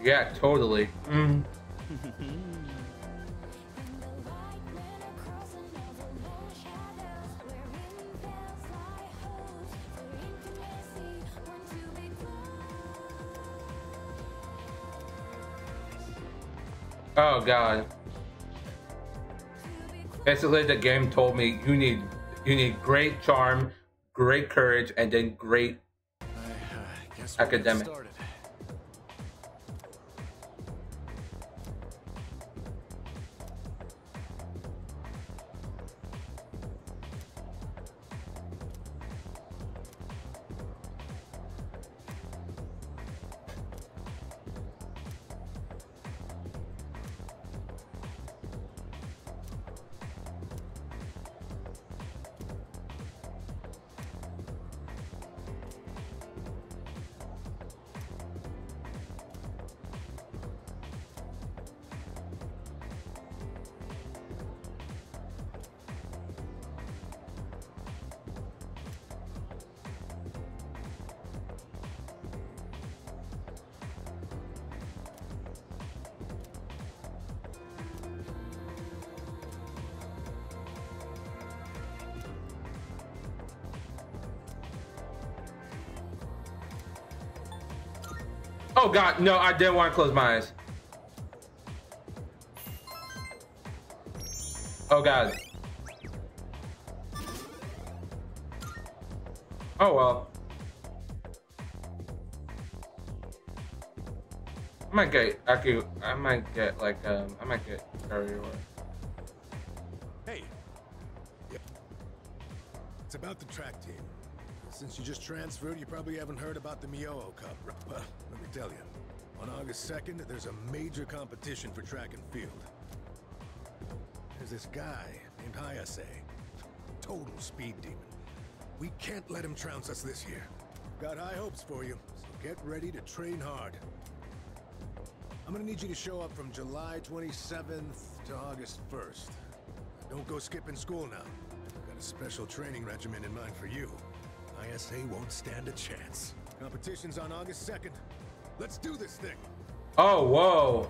Yeah, totally. Mm. God. Basically the game told me you need you need great charm, great courage, and then great academic. God, no, I didn't want to close my eyes. Oh god. Oh well. I might get Aku I might get like um I might get carried away. Hey. It's about the track team. Since you just transferred, you probably haven't heard about the Mioho Cup. Well, On August 2nd, there's a major competition for track and field. There's this guy named Hayase. Total speed demon. We can't let him trounce us this year. Got high hopes for you, so get ready to train hard. I'm gonna need you to show up from July 27th to August 1st. Don't go skipping school now. I've Got a special training regimen in mind for you. ISA won't stand a chance. Competition's on August 2nd. Let's do this thing. Oh whoa.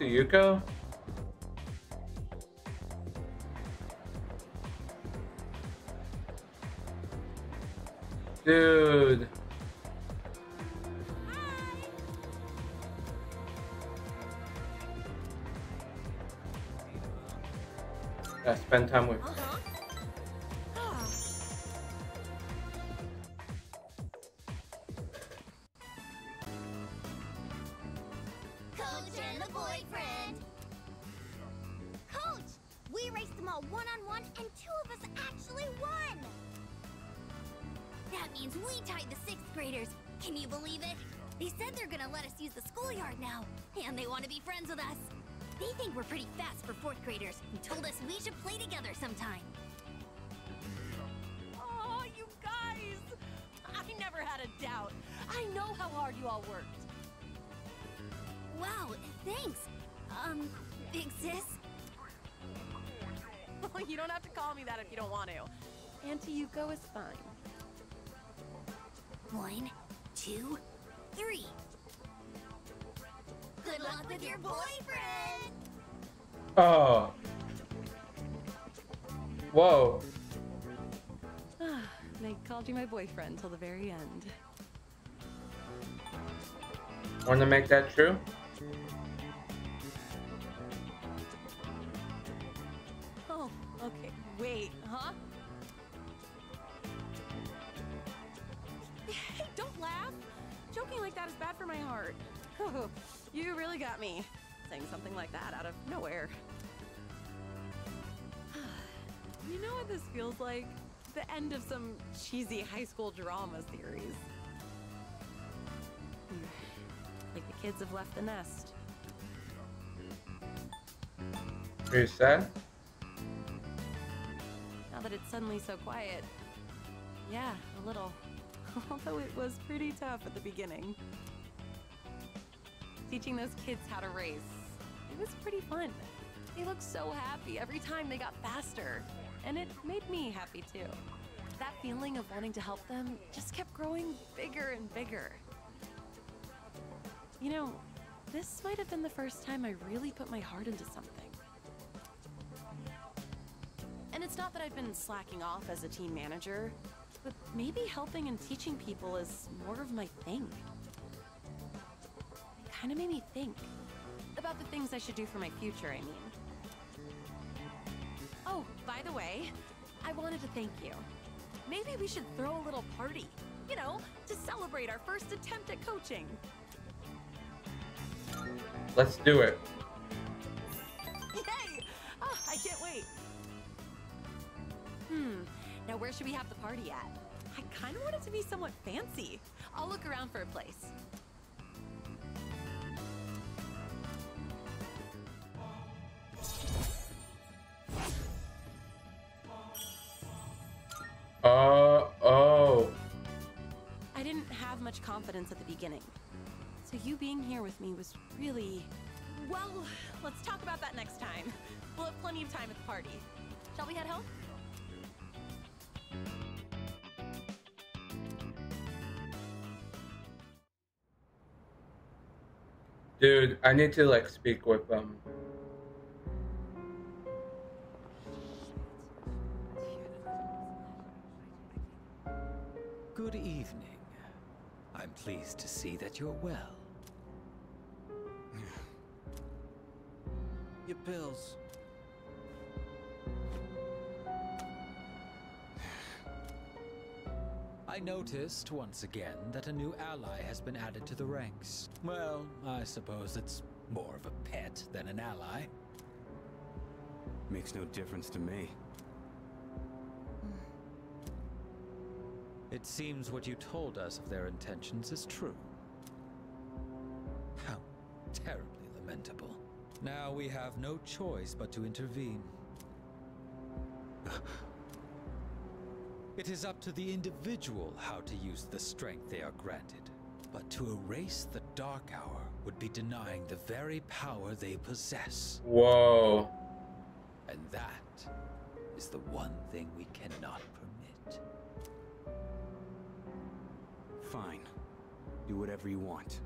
To Yuko? Want to make that true? Kids have left the nest. Are you sad? Now that it's suddenly so quiet. Yeah, a little. Although it was pretty tough at the beginning. Teaching those kids how to race. It was pretty fun. They looked so happy every time they got faster. And it made me happy too. That feeling of wanting to help them just kept growing bigger and bigger. You know, this might have been the first time I really put my heart into something. And it's not that I've been slacking off as a team manager, but maybe helping and teaching people is more of my thing. It kind of made me think about the things I should do for my future, I mean. Oh, by the way, I wanted to thank you. Maybe we should throw a little party, you know, to celebrate our first attempt at coaching. Let's do it. Yay! Oh, I can't wait. Hmm, now where should we have the party at? I kind of want it to be somewhat fancy. I'll look around for a place. Being here with me was really... Well, let's talk about that next time. We'll have plenty of time at the party. Shall we head home? Dude, I need to like speak with them. Good evening. I'm pleased to see that you're well. Your pills. I noticed once again that a new ally has been added to the ranks. Well, I suppose it's more of a pet than an ally. Makes no difference to me. It seems what you told us of their intentions is true. Now we have no choice but to intervene. It is up to the individual how to use the strength they are granted. But to erase the Dark Hour would be denying the very power they possess. Whoa. And that is the one thing we cannot permit. Fine. Do whatever you want.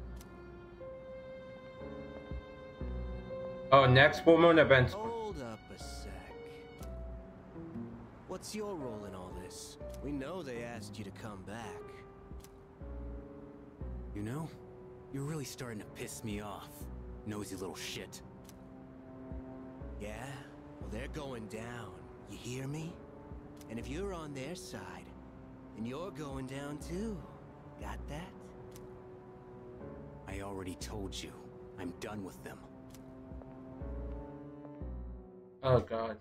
Oh, next woman event. Hold up a sec. What's your role in all this? We know they asked you to come back. You know, you're really starting to piss me off, nosy little shit. Yeah? Well, they're going down. You hear me? And if you're on their side, then you're going down too. Got that? I already told you. I'm done with them. Oh god.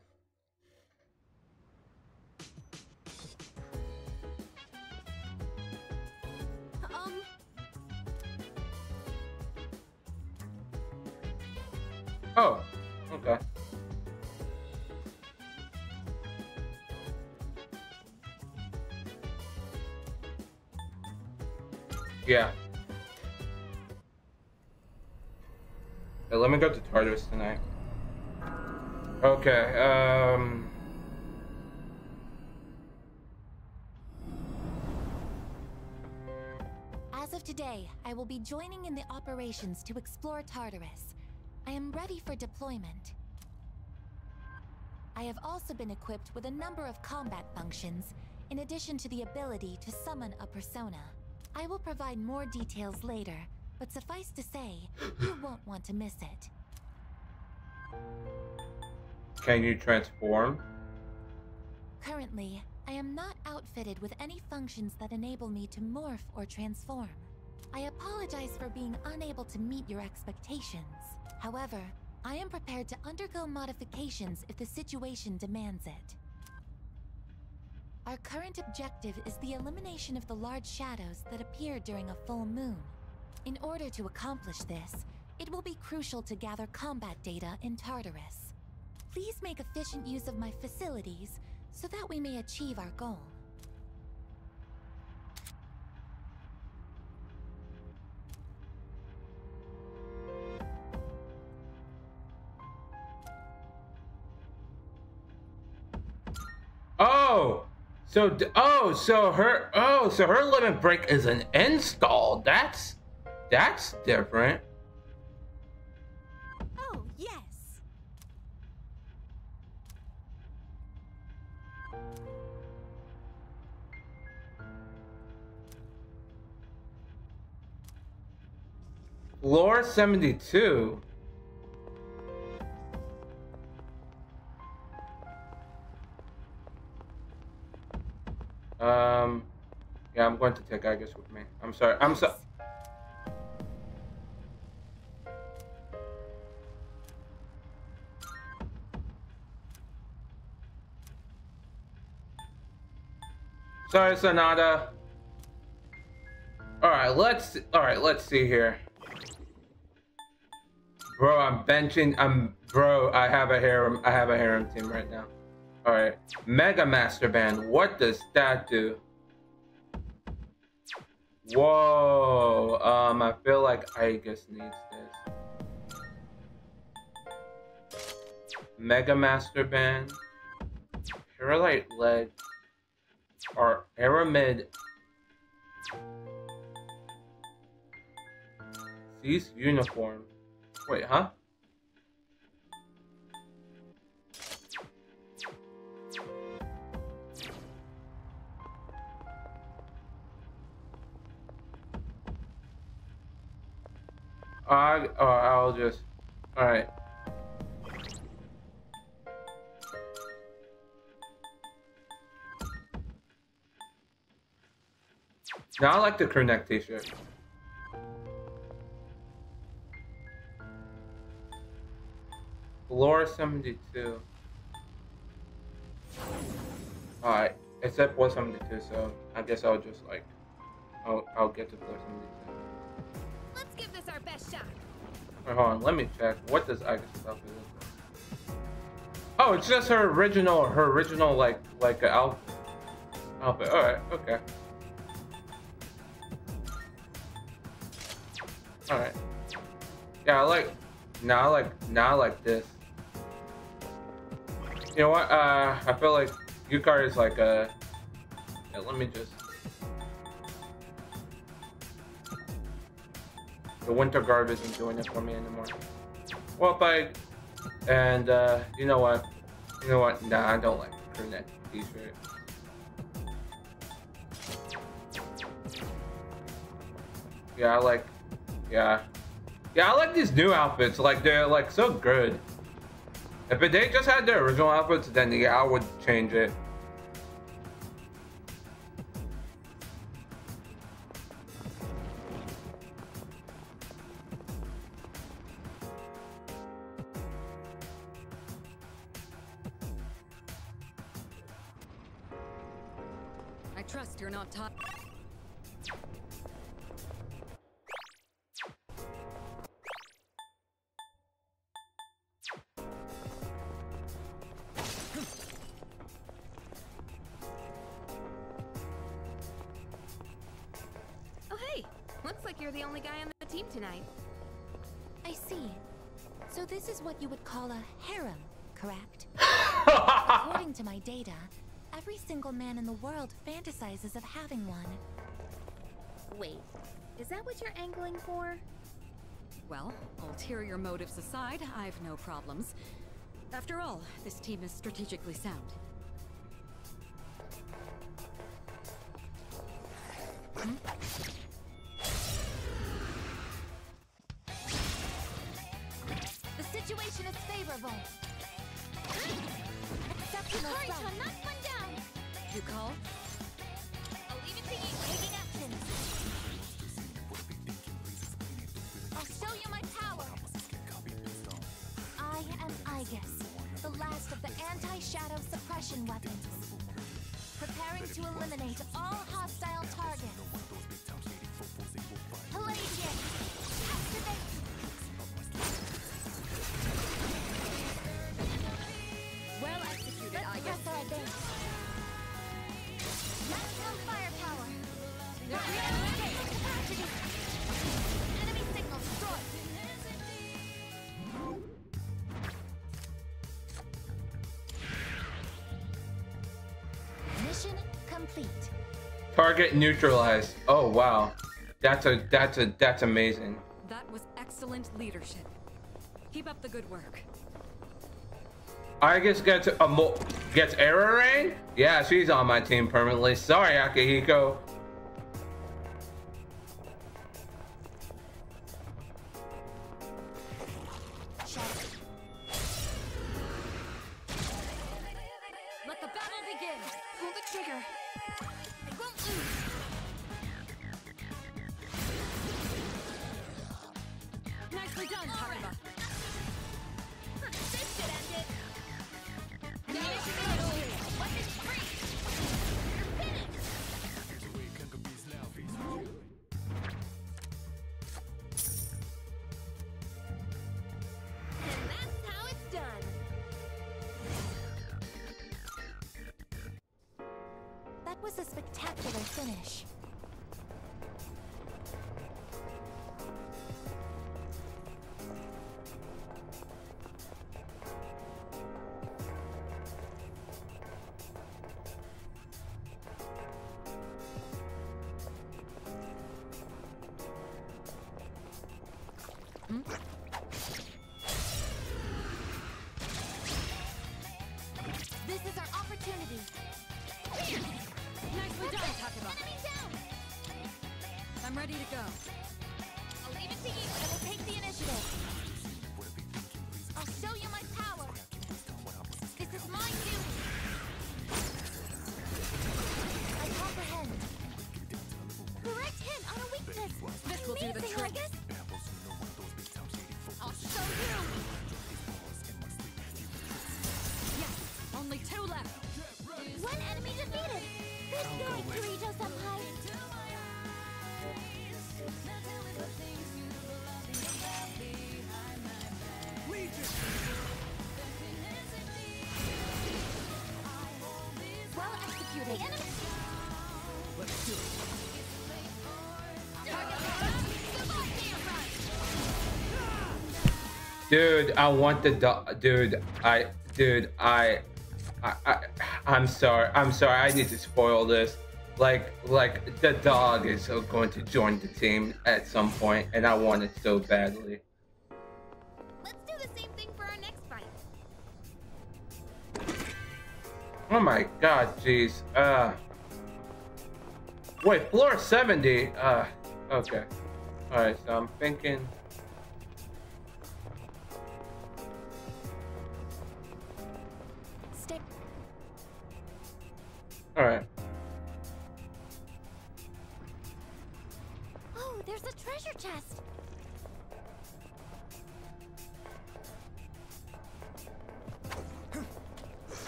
Um. Oh, okay. Yeah. Hey, let me go to Tartarus tonight. Okay, um... As of today, I will be joining in the operations to explore Tartarus. I am ready for deployment. I have also been equipped with a number of combat functions, in addition to the ability to summon a persona. I will provide more details later, but suffice to say, you won't want to miss it. Can you transform? Currently, I am not outfitted with any functions that enable me to morph or transform. I apologize for being unable to meet your expectations. However, I am prepared to undergo modifications if the situation demands it. Our current objective is the elimination of the large shadows that appear during a full moon. In order to accomplish this, it will be crucial to gather combat data in Tartarus. Please make efficient use of my facilities so that we may achieve our goal. Oh! So, oh, so her, oh, so her limit break is an install. That's, that's different. Floor 72. Um, yeah, I'm going to take Aigis with me. I'm sorry. I'm so. Sorry, Sanada. All right, let's. All right, let's see here. Bro, I'm benching. I'm bro. I have a harem. I have a harem team right now. All right, Mega Master Band. What does that do? Whoa. Um, I feel like Aigis needs this. Mega Master Band. Paralyte Leg. Or Aramid. These uniform. Wait, huh? I, oh, I'll just, all right. Now I like the neck t-shirt. Floor 72. Alright, except 172, so I guess I'll just like, I'll, I'll get to floor 72. Let's give this our best shot. Wait, hold on, let me check. What does outfit look like? Oh, it's just her original, her original like, like outfit. Outfit. All right, okay. All right. Yeah, I like. Now I like. Now I like this. You know what? Uh, I feel like Yukari is like a. Yeah, let me just. The winter garb isn't doing it for me anymore. Well, I, and uh, you know what, you know what? Nah, I don't like crew neck t-shirt. Yeah, I like, yeah, yeah, I like these new outfits. Like they're like so good. If they just had their original outfits, then yeah, I would change it. Is that what you're angling for? Well, ulterior motives aside, I've no problems. After all, this team is strategically sound. Hmm? Target neutralized. Oh wow, that's a that's a that's amazing. That was excellent leadership. Keep up the good work. Aigis gets a mo gets Arrow Rain. Yeah, she's on my team permanently. Sorry, Akihiko. This Dude, I want the dog. Dude, I, dude, I, I, I, I'm sorry. I'm sorry. I need to spoil this. Like, like the dog is going to join the team at some point, and I want it so badly. Let's do the same thing for our next fight. Oh my god, jeez. Uh. Wait, floor 70. Uh, okay. Alright, so I'm thinking.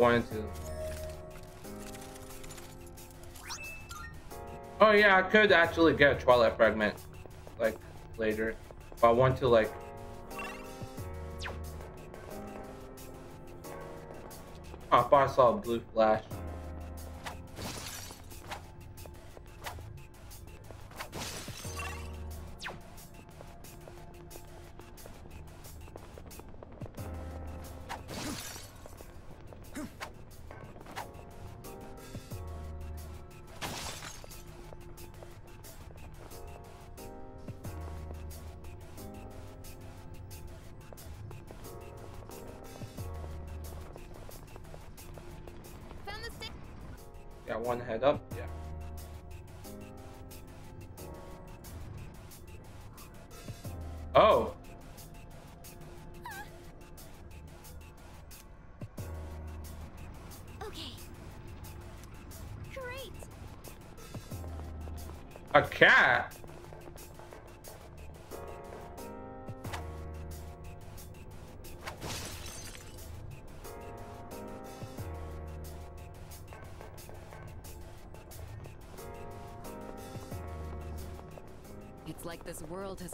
wanted to. Oh yeah, I could actually get a Twilight Fragment, like, later. If I want to, like... Oh, I thought I saw a blue flash.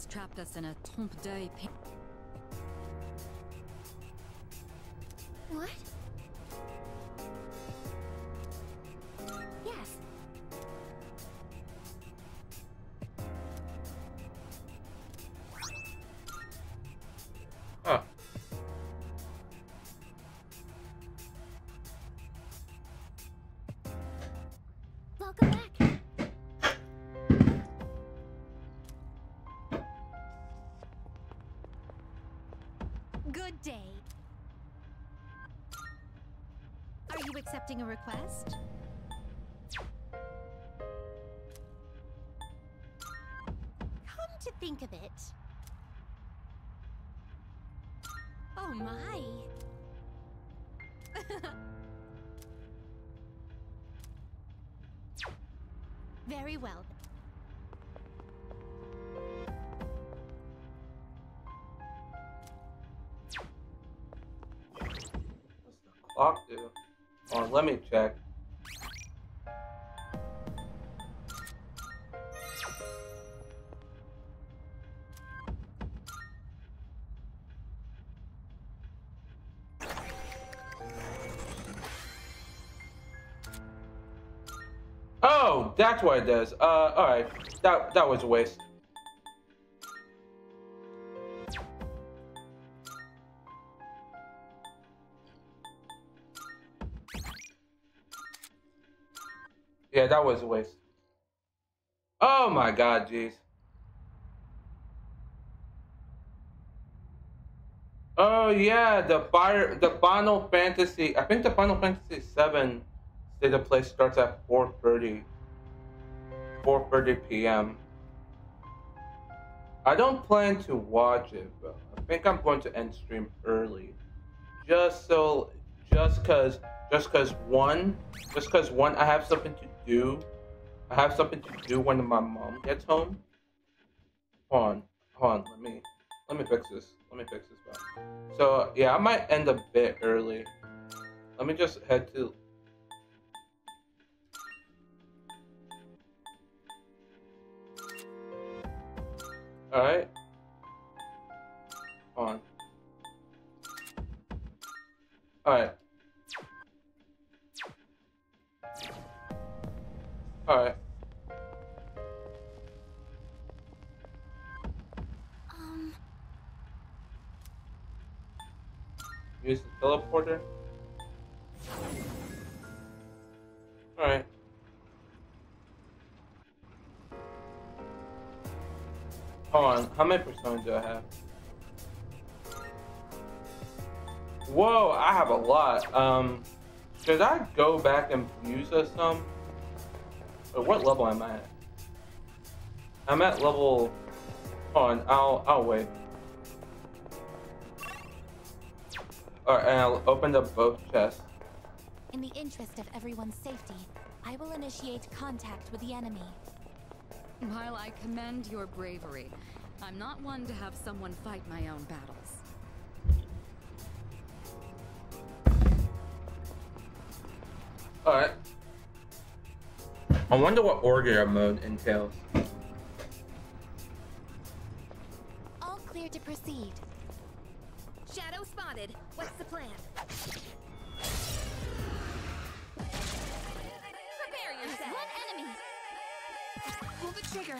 trapped us in a trompe d'oeil. let me check. Oh, that's what it does. Uh, alright. That, that was a waste. Yeah, that was a waste. Oh my god, jeez. Oh yeah, the fire, the Final Fantasy. I think the Final Fantasy Seven state of play starts at 4:30. 4:30 p.m. I don't plan to watch it, but I think I'm going to end stream early, just so, just cause, just cause one, just cause one, I have something to do. I have something to do when my mom gets home. Hold on, hold on. Let me, let me fix this. Let me fix this back. So yeah, I might end a bit early. Let me just head to. All right. Hold on. All right. All right. Um, Use the teleporter. Alright. Hold on, how many personas do I have? Whoa, I have a lot. Um, should I go back and use us some? Or what level am I at? I'm at level. Hold on, I'll I'll wait. Alright, and I'll open up both chests. in the interest of everyone's safety, I will initiate contact with the enemy. While I commend your bravery, I'm not one to have someone fight my own battles. Alright. I wonder what order mode entails. All clear to proceed. Shadow spotted. What's the plan? Prepare yourself. one enemy! Pull the trigger.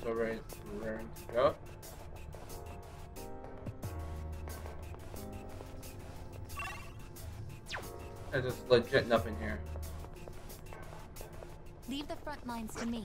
That's all right. to go. There's just legit nothing here. Leave the front lines to me.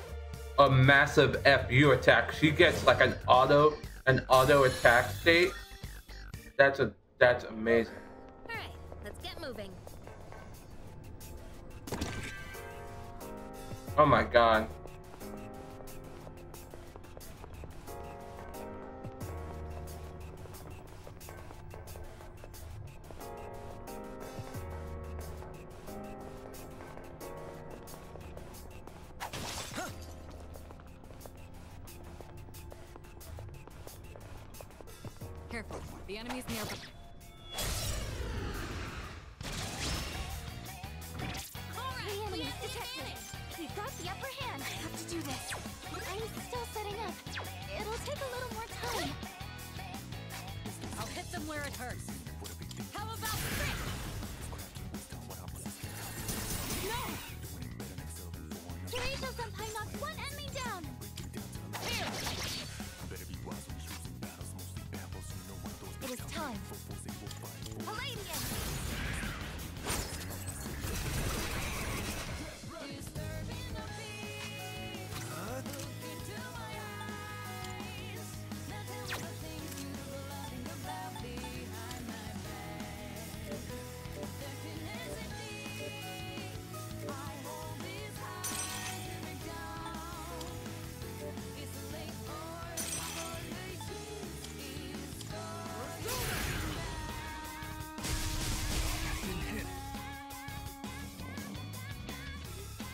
a massive FU attack. She gets like an auto an auto attack state. That's a that's amazing. All right, let's get moving. Oh my god. The enemy's nearby.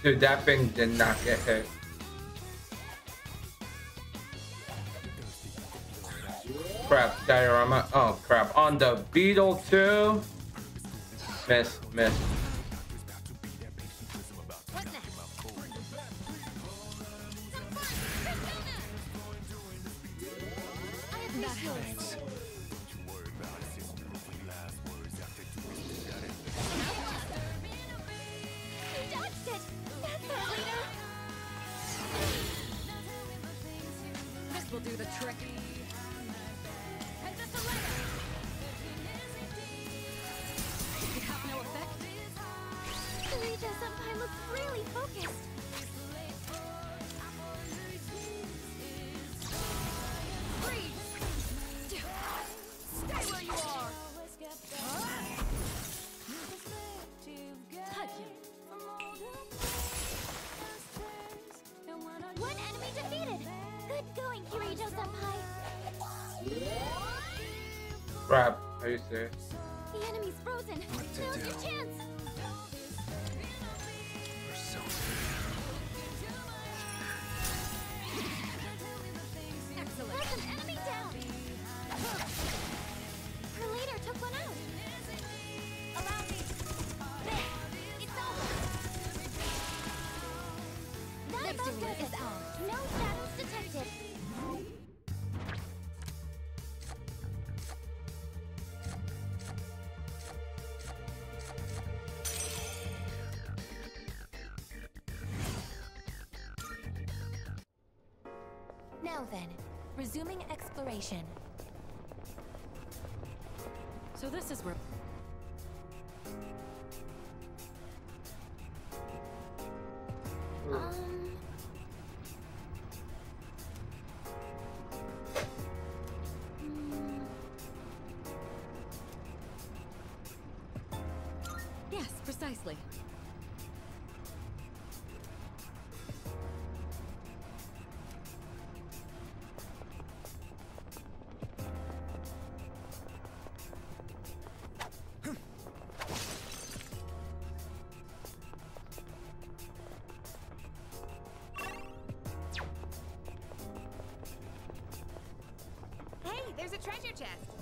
Dude, that thing did not get hit. Crap, diorama. Oh crap. On the beetle too. Miss, miss. Quickly. Hey, there's a treasure chest.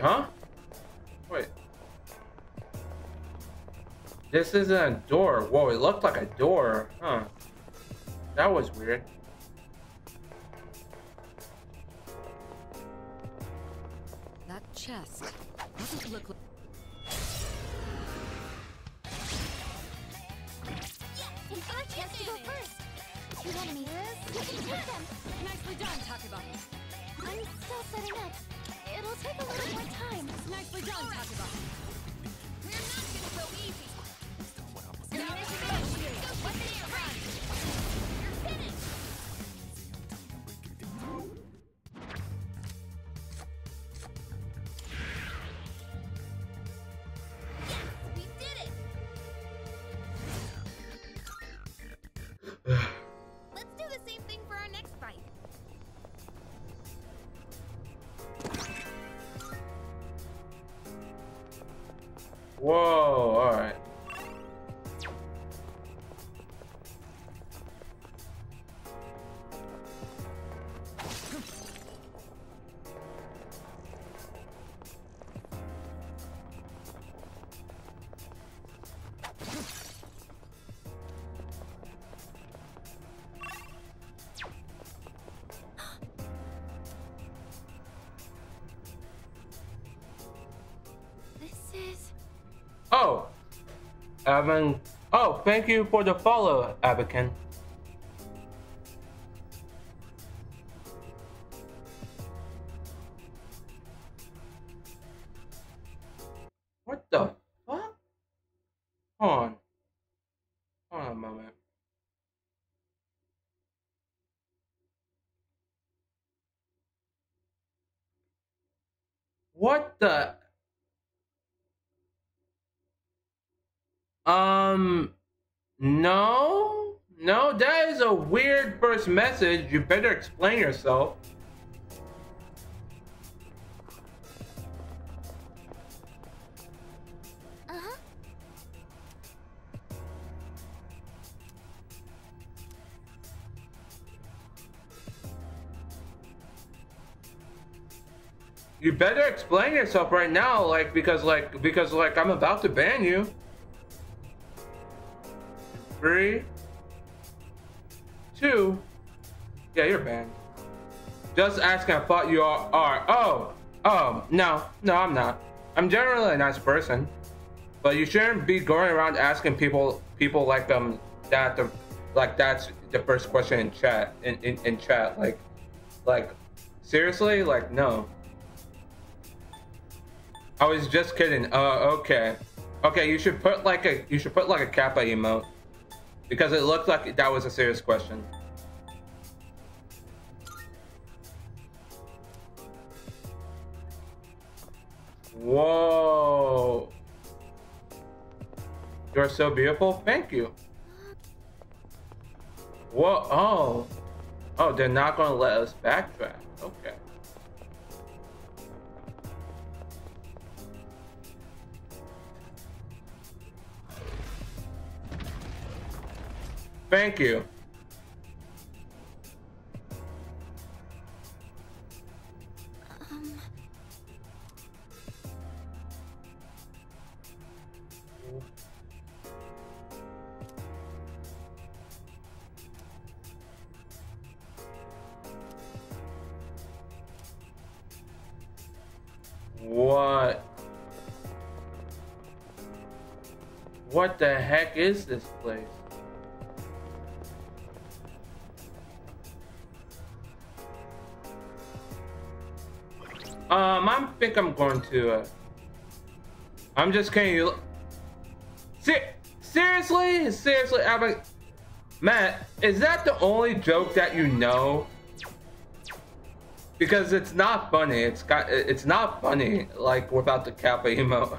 Huh? Wait. This isn't a door. Whoa, it looked like a door. Whoa, Evan. Oh, thank you for the follow, Abakan. Message. You better explain yourself. You better explain yourself right now, like because like because like I'm about to ban you. Three, yeah, you're banned. Just asking, I thought you are. are. Oh, oh, no, no, I'm not. I'm generally a nice person, but you shouldn't be going around asking people people like um that the like that's the first question in chat in, in, in chat like like seriously like no. I was just kidding. Uh, okay, okay. You should put like a you should put like a kappa emote because it looked like that was a serious question. Whoa. You're so beautiful. Thank you. Whoa. Oh. Oh, they're not going to let us backtrack. Okay. Thank you. what? What the heck is this place? Um, I think I'm going to. Uh, I'm just kidding. You. Ser seriously, seriously, I'm Matt, is that the only joke that you know? because it's not funny. It's got it's not funny like without the kappa emote.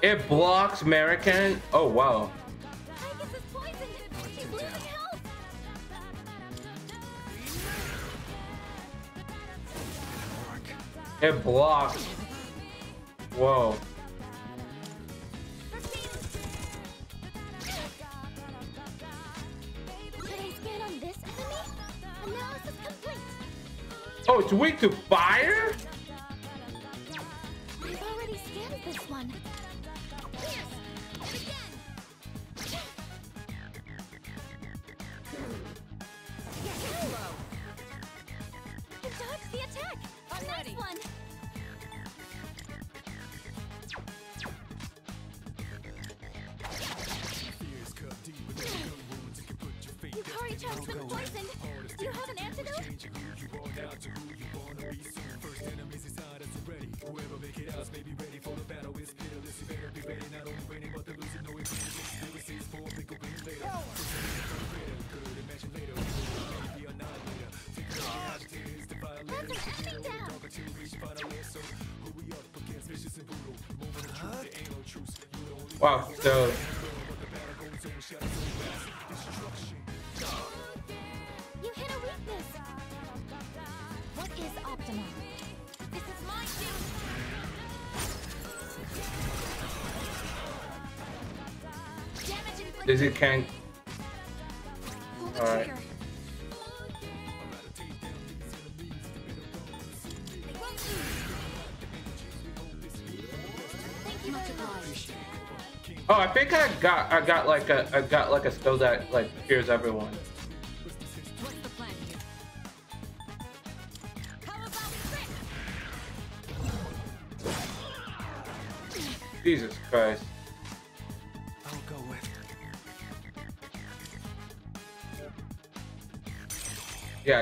It blocks American. Oh wow. It blocks. Whoa. Oh, it's weak to fire? Is it Kang? Alright. Oh, I think I got I got like a I got like a skill that like cures everyone. Jesus Christ.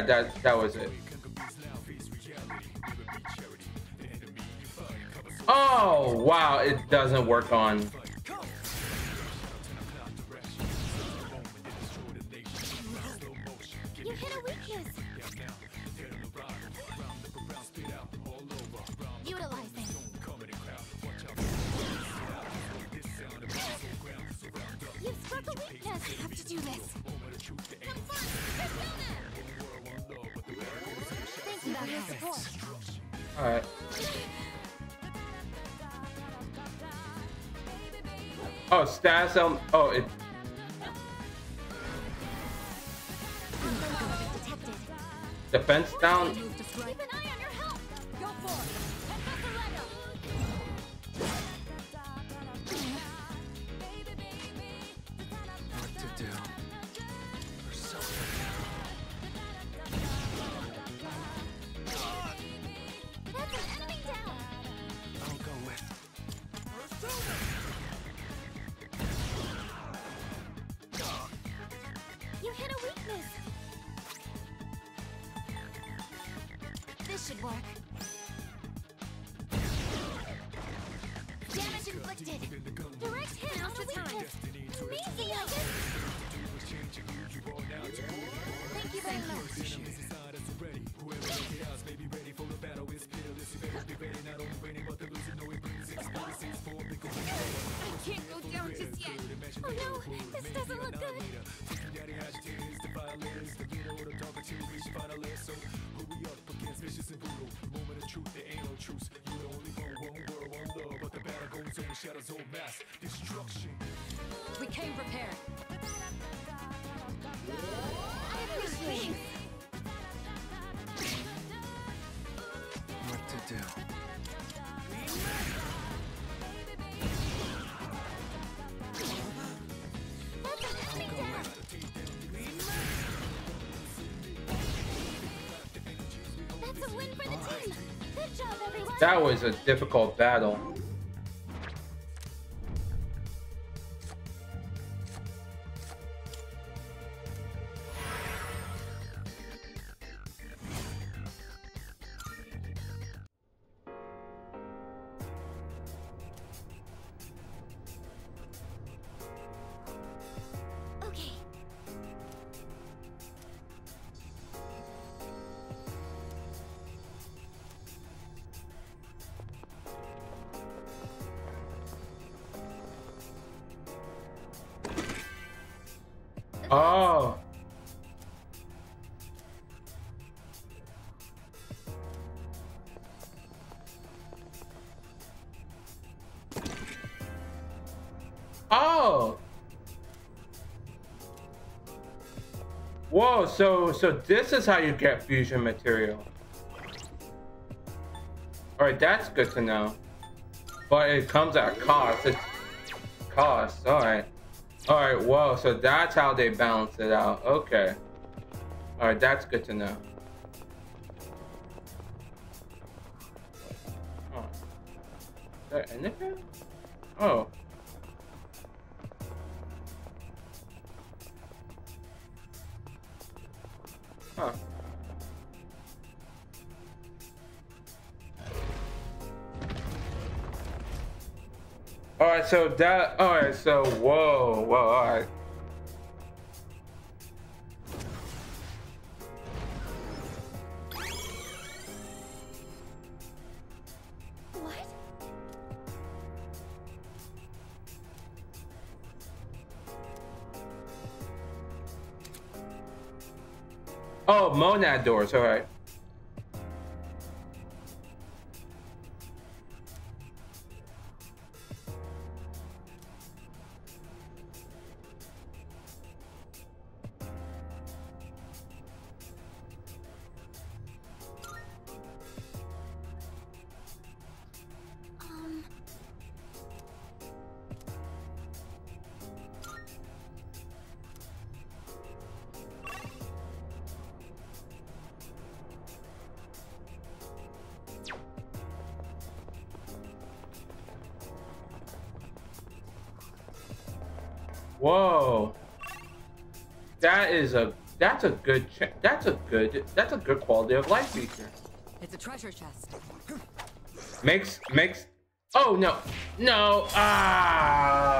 that that was it. Oh wow, it doesn't work on some That was a difficult battle. Oh. Oh. Whoa, so so this is how you get fusion material. Alright, that's good to know. But it comes at a cost. It's cost, alright. Alright, whoa, so that's how they balance it out. Okay. Alright, that's good to know. Alright, so that alright, so whoa, whoa, alright. What? Oh, monad doors, alright. Um. A good that's a good that's a good quality of life feature. It's a treasure chest. Makes makes Oh no. No. Ah.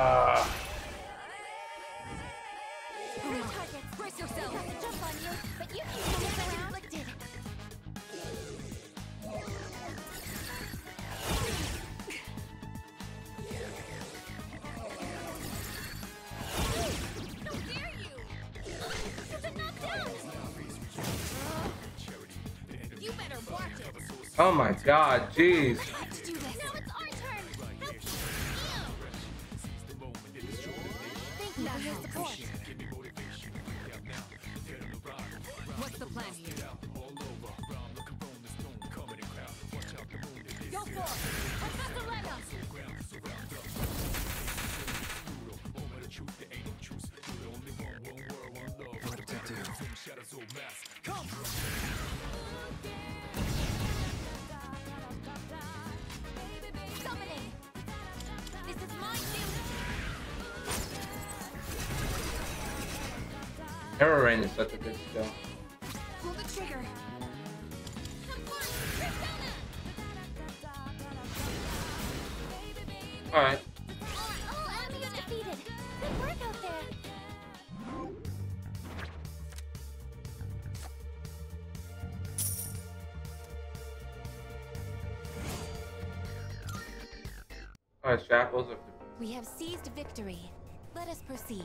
God, jeez. Shackles of We have seized victory. Let us proceed.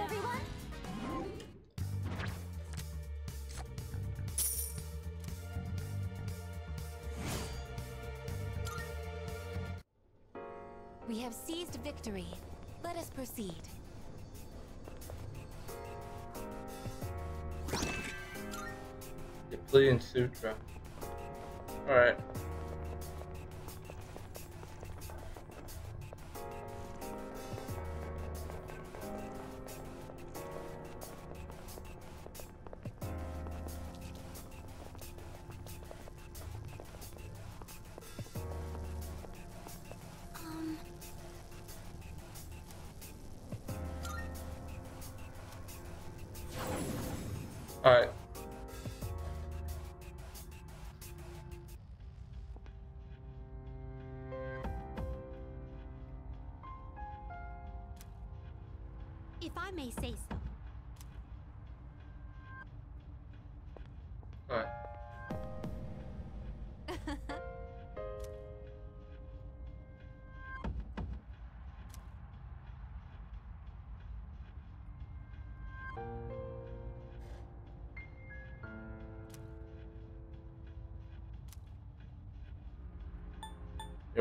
Everyone. We have seized victory. Let us proceed. Euclidean Sutra.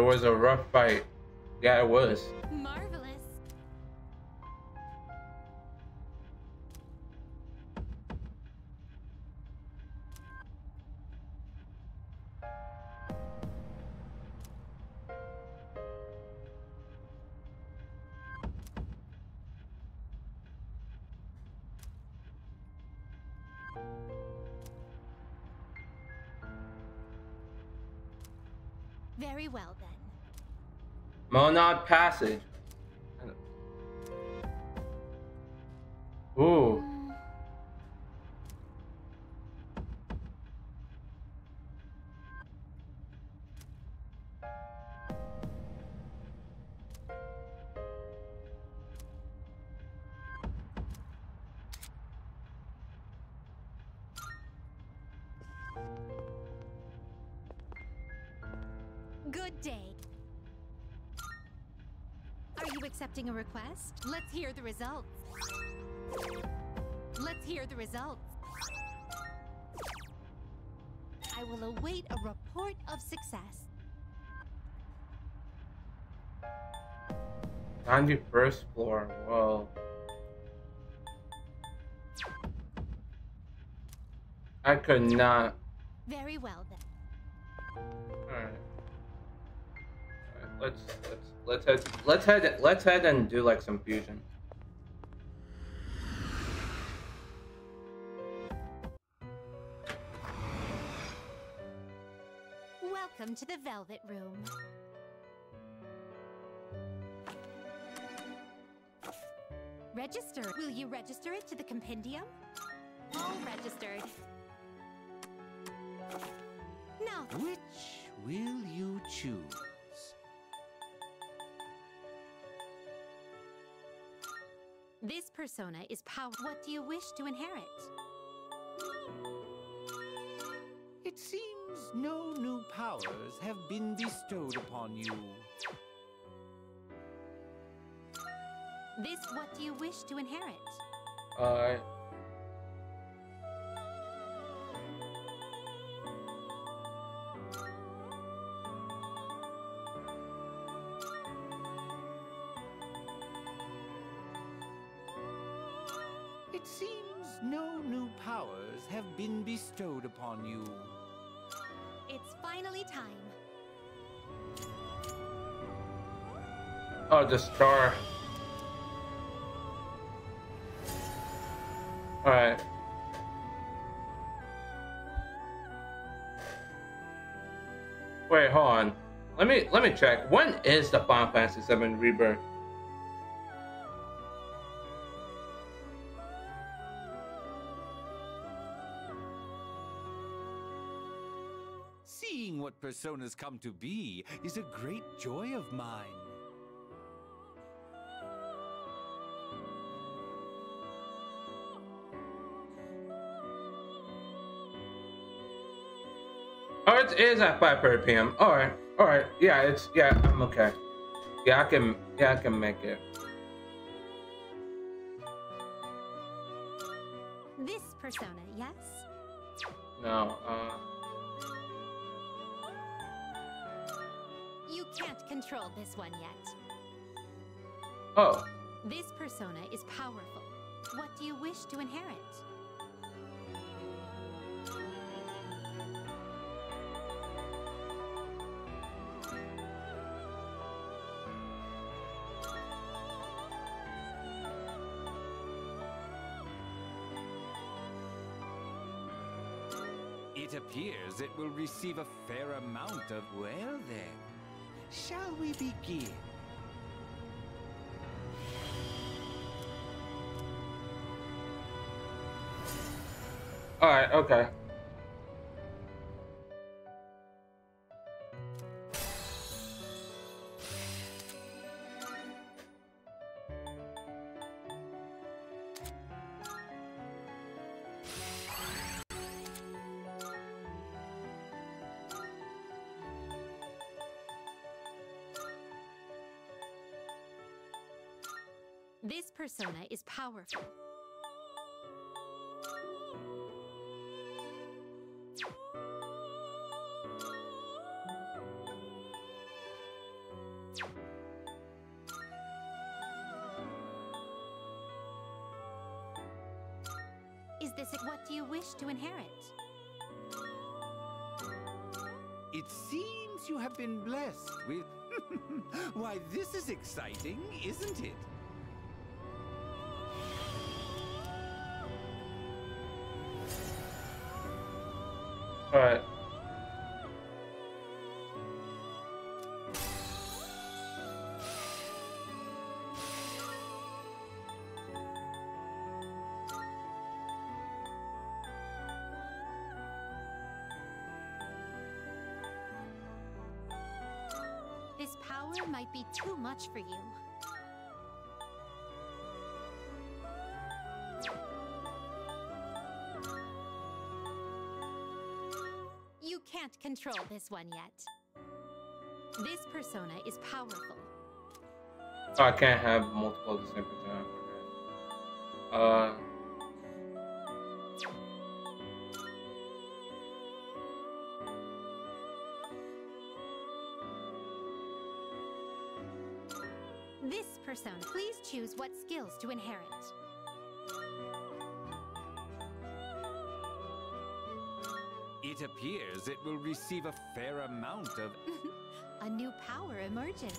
Was a rough fight. Yeah, it was. Monad Passage. Accepting a request? Let's hear the results. Let's hear the results. I will await a report of success. 91st floor. well. I could not. Let's head let's head let's head and do like some fusion. Welcome to the Velvet Room. Register. Will you register it to the compendium? All registered. Persona is power. What do you wish to inherit? It seems no new powers have been bestowed upon you. This what do you wish to inherit? Uh, bestowed upon you. It's finally time. oh, the star. Alright. Wait, hold on. Let me let me check. When is the Final Fantasy VII Rebirth? What personas come to be is a great joy of mine. Oh, it is at 5:30 p.m. All right, all right. Yeah, it's yeah. I'm okay. Yeah, I can. Yeah, I can make it. This persona, yes? No. Uh. Can't control this one yet. Oh. This persona is powerful. What do you wish to inherit? It appears it will receive a fair amount of. Well then, shall we begin? All right. Okay. Is. Is this it? What do you wish to inherit? It seems you have been blessed with. Why, this is exciting, isn't it? Control this one yet. This persona is powerful. Oh, I can't have multiple the same. Uh. This persona, please choose what skills to inherit. It appears it will receive a fair amount of. A new power emerges.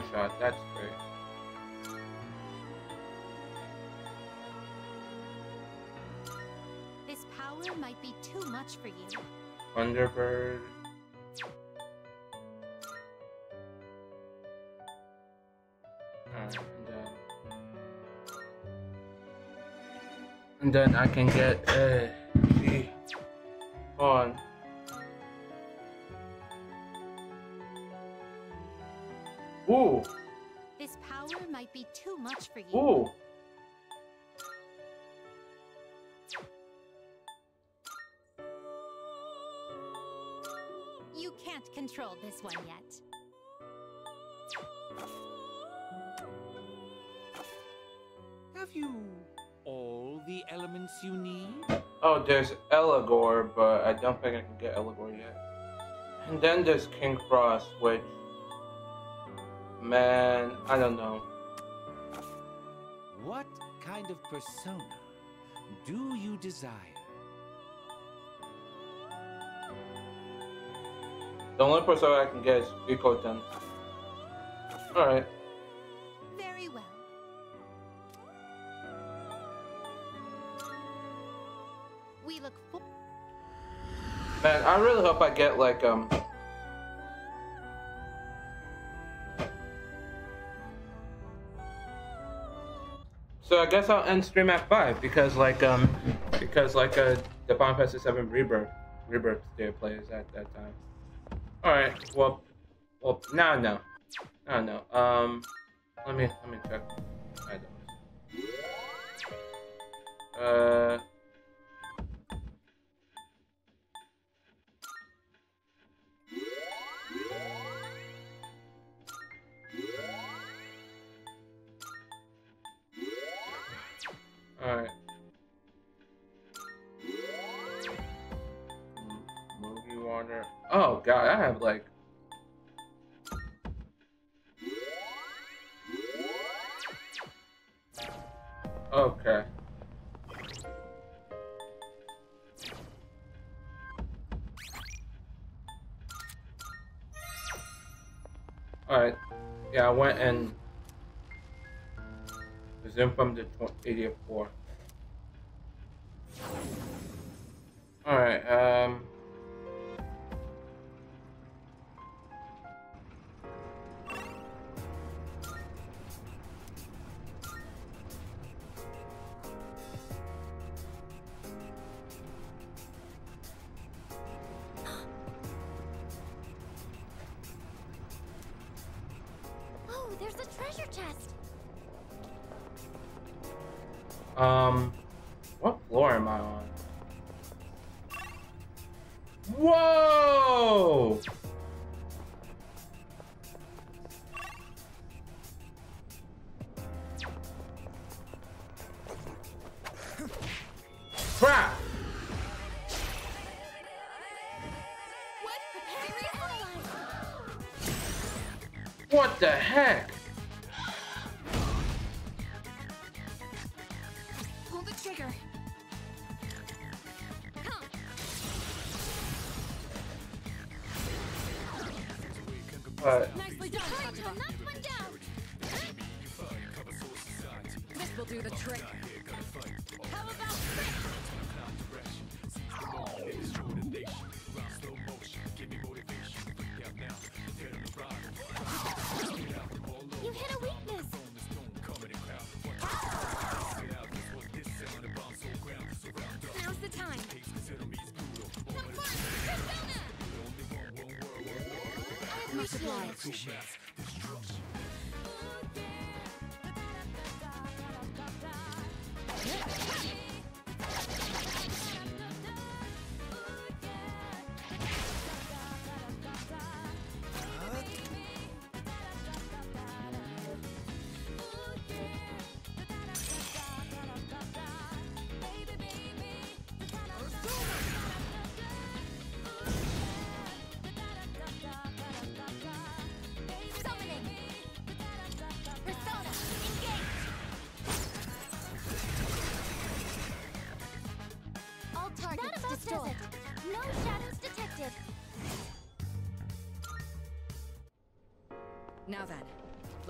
Shot. That's great. This power might be too much for you. Thunderbird. and then I can get a There's Eligor, but I don't think I can get Eligor yet. And then there's King Frost, which, man, I don't know. What kind of persona do you desire? The only persona I can get is Ikoten. Alright. I really hope I get like um So I guess I'll end stream at five because like um because like uh the Final Fantasy Seven Rebirth Rebirth Day plays at that time. Alright, well well now no. Now no. Um let me let me check. I don't Uh them from the area 4.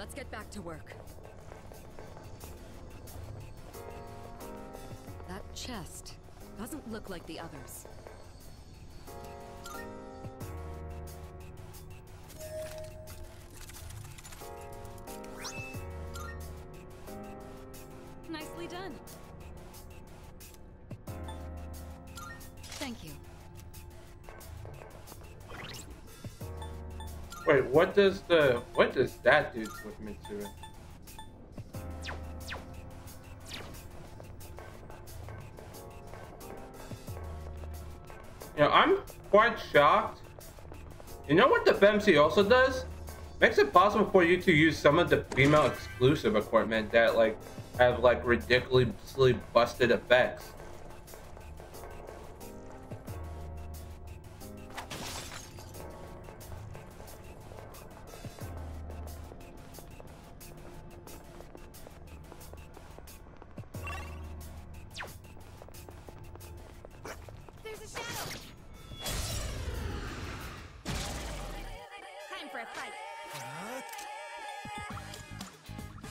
Let's get back to work. That chest doesn't look like the others. Nicely done. Thank you. Wait, what does the what does that do with Mitsuru? You know, I'm quite shocked. You know what the FEMC also does? Makes it possible for you to use some of the female exclusive equipment that like have like ridiculously busted effects. Time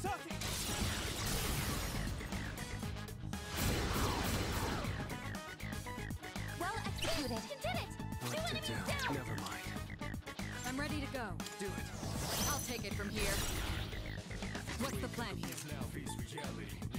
for. Well executed. You did it! Two enemies down! Never mind. I'm ready to go. Do it. I'll take it from here. What's the plan here? I'll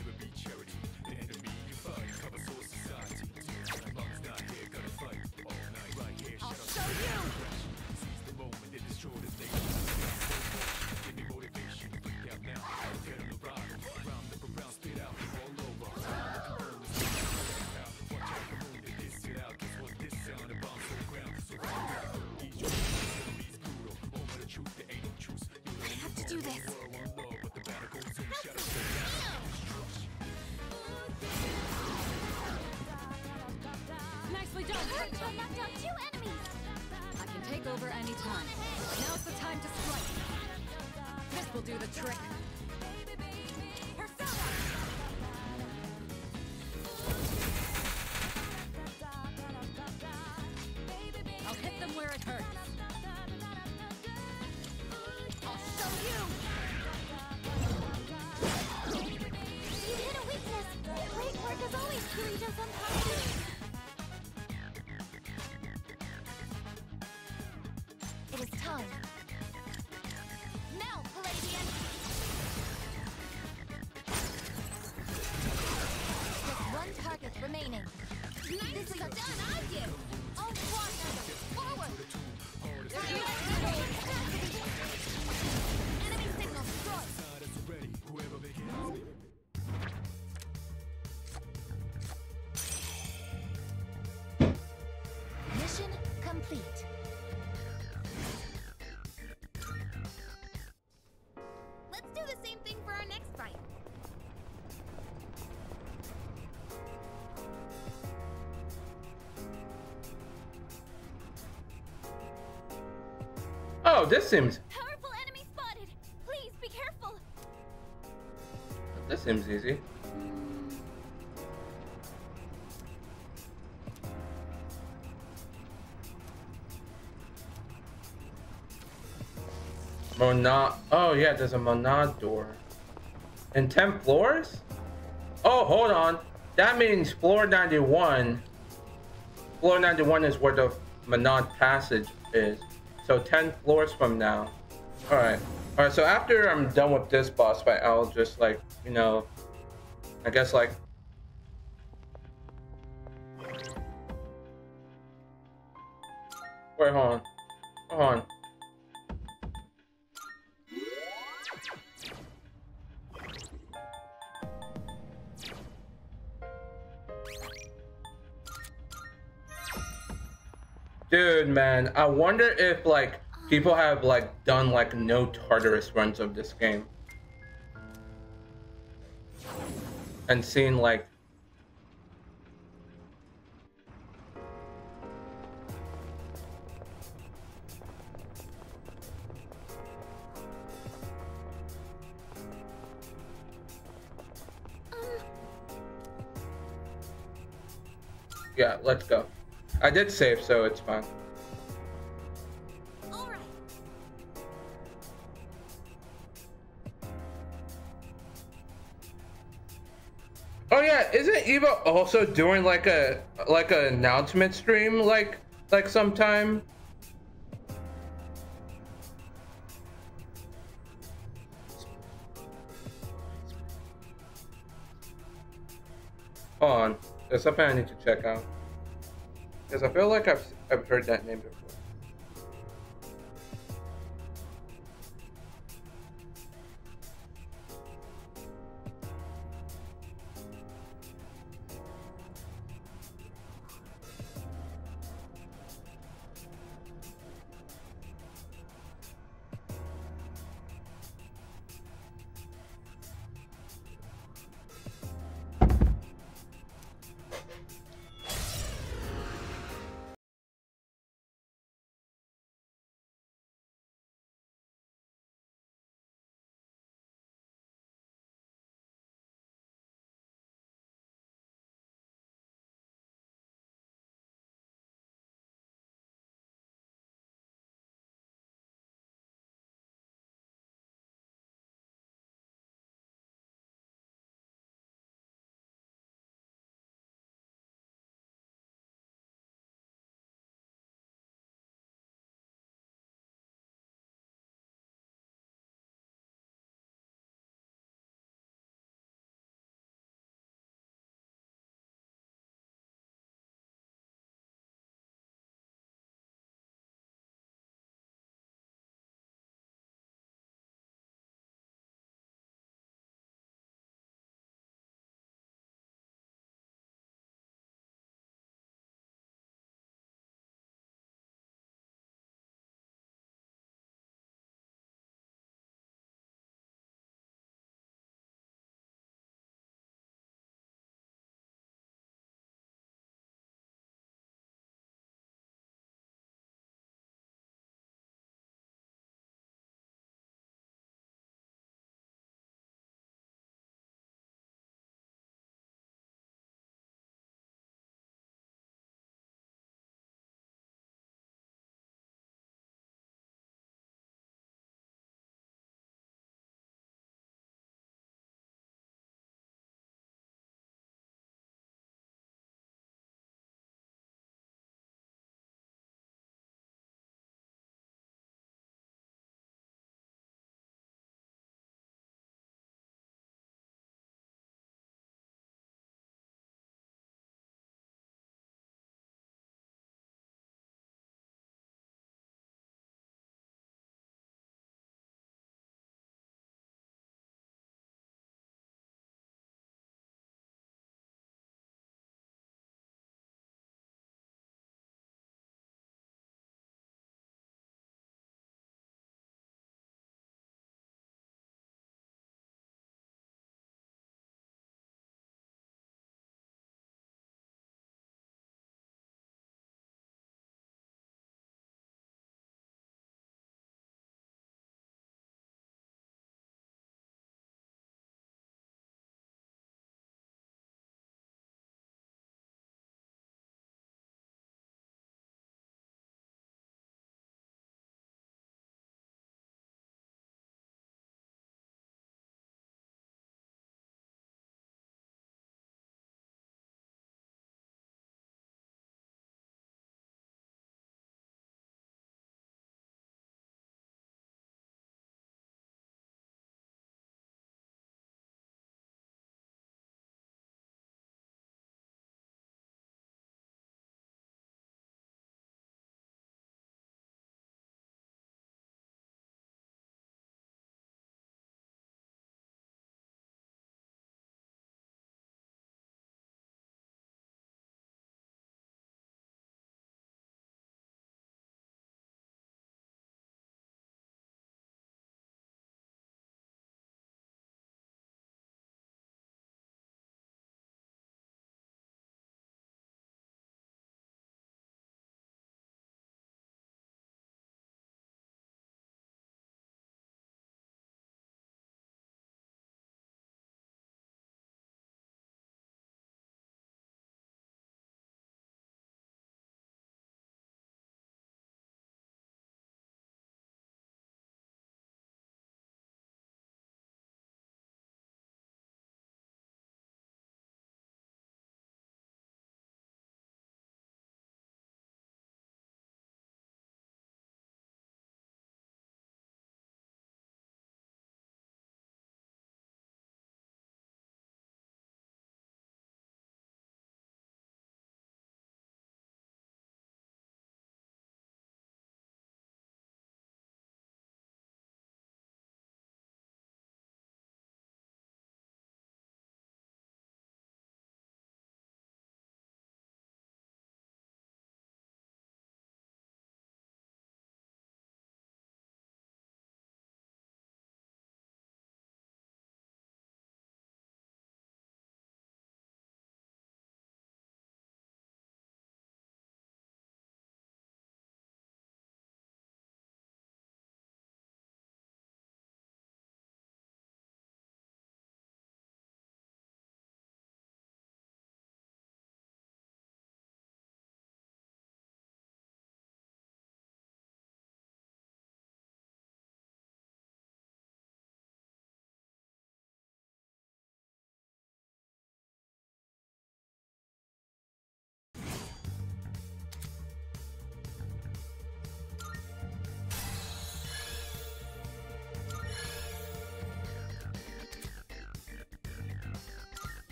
can take over any time. Now's the time to strike. This will do the trick. The same thing for our next fight. Oh, this seems Powerful enemy spotted! Please be careful! this seems easy. Monad. Oh yeah, there's a Monad door. And 10 floors? Oh, hold on. That means floor 91. Floor 91 is where the Monad passage is. So 10 floors from now. Alright. Alright, so after I'm done with this boss fight, I'll just like, you know, I guess like I wonder if like people have like done like no Tartarus runs of this game. And seen like um. Yeah, let's go. I did save, so it's fine. Also doing like a like an announcement stream like like sometime? Hold on. There's something I need to check out. Because I feel like I've, I've heard that name before.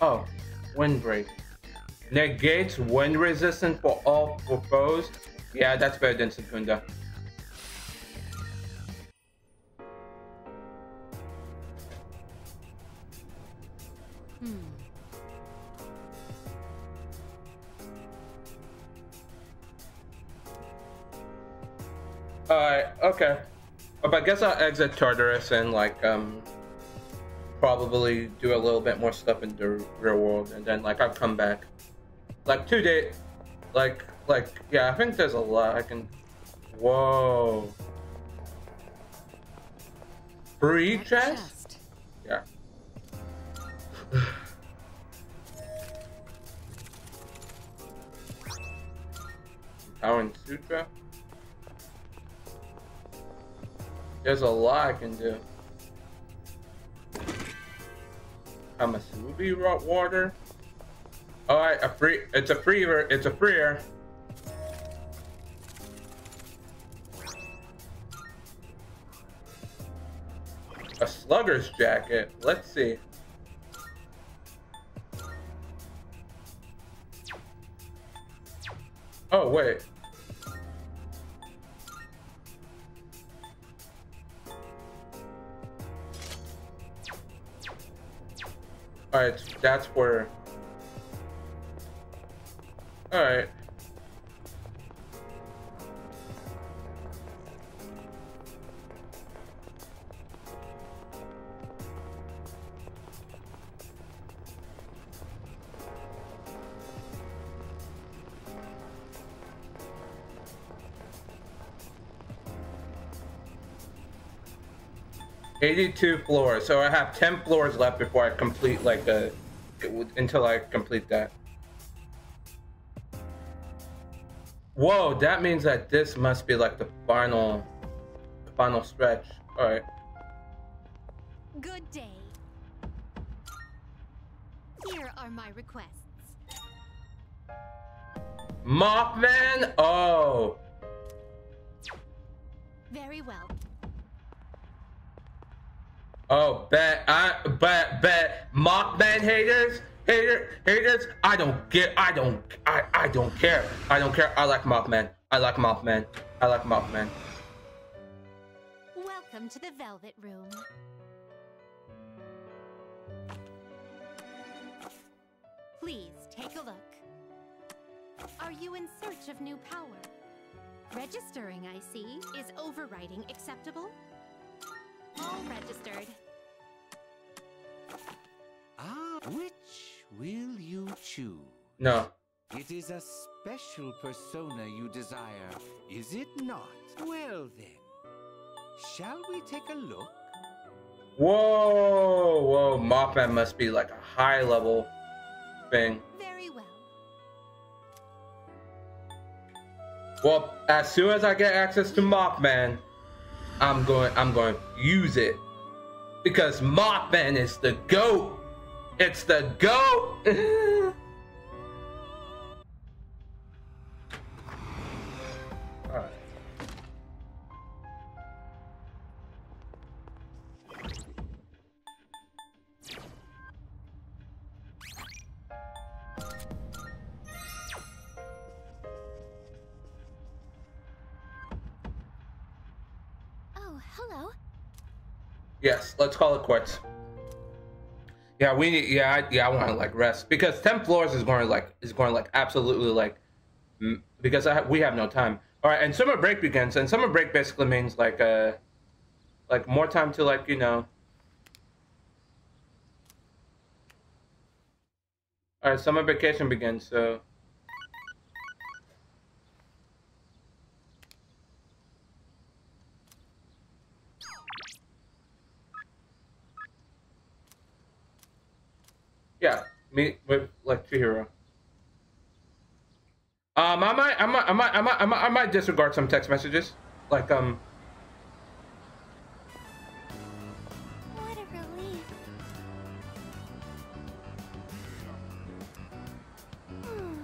Oh, windbreak. Negates wind resistance for all foes. Yeah, that's better than Sukunda. Hmm. Alright, okay. But I guess I'll exit Tartarus and like um probably do a little bit more stuff in the real world and then like I'll come back. Like two day like like yeah, I think there's a lot I can Whoa. Free chest? Yeah. Power and Sutra? There's a lot I can do. Kamasubi raw water. Alright, a free it's a freer, it's a freer. A slugger's jacket. Let's see. Oh wait. Alright, that's where... Alright. Eighty-two floors, so I have ten floors left before I complete like a until I complete that. Whoa, that means that this must be like the final, the final stretch. All right. Good day. Here are my requests. Mothman. Oh. Very well. Oh, bet I bet bet Mothman haters, hater haters. I don't get. I don't. I I don't care. I don't care. I like Mothman. I like Mothman. I like Mothman. Welcome to the Velvet Room. Please take a look. Are you in search of new power? Registering, I see. Is overwriting acceptable? All registered. Ah, which will you choose? No. It is a special persona you desire, is it not? Well then, shall we take a look? Whoa, whoa. Mothman must be like a high level thing. Very well. Well, as soon as I get access to Mothman, I'm going I'm going to use it. Because Mothman is the GOAT. It's the GOAT. let's call it quits. Yeah, we need. Yeah, I, yeah, I want to like rest because ten floors is going like is going like absolutely like because I we have no time. All right, and summer break begins, and summer break basically means like uh like more time to like you know. All right, summer vacation begins, so. Yeah, meet with like Chihiro. Um, I might, I might, I might, I might, I might, I might disregard some text messages. Like, um, What a relief. Hmm.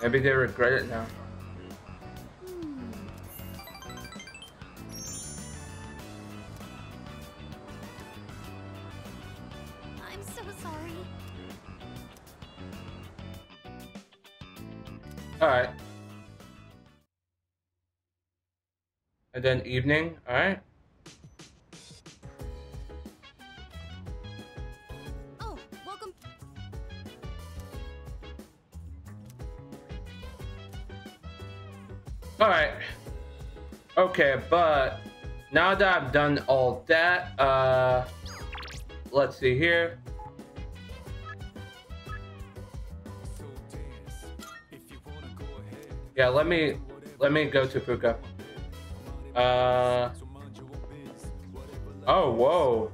maybe they regret it now. Alright. And then evening, alright. Oh, welcome. Alright. Okay, but now that I've done all that, uh let's see here. Yeah, let me let me go to Fuka. Uh Oh, whoa.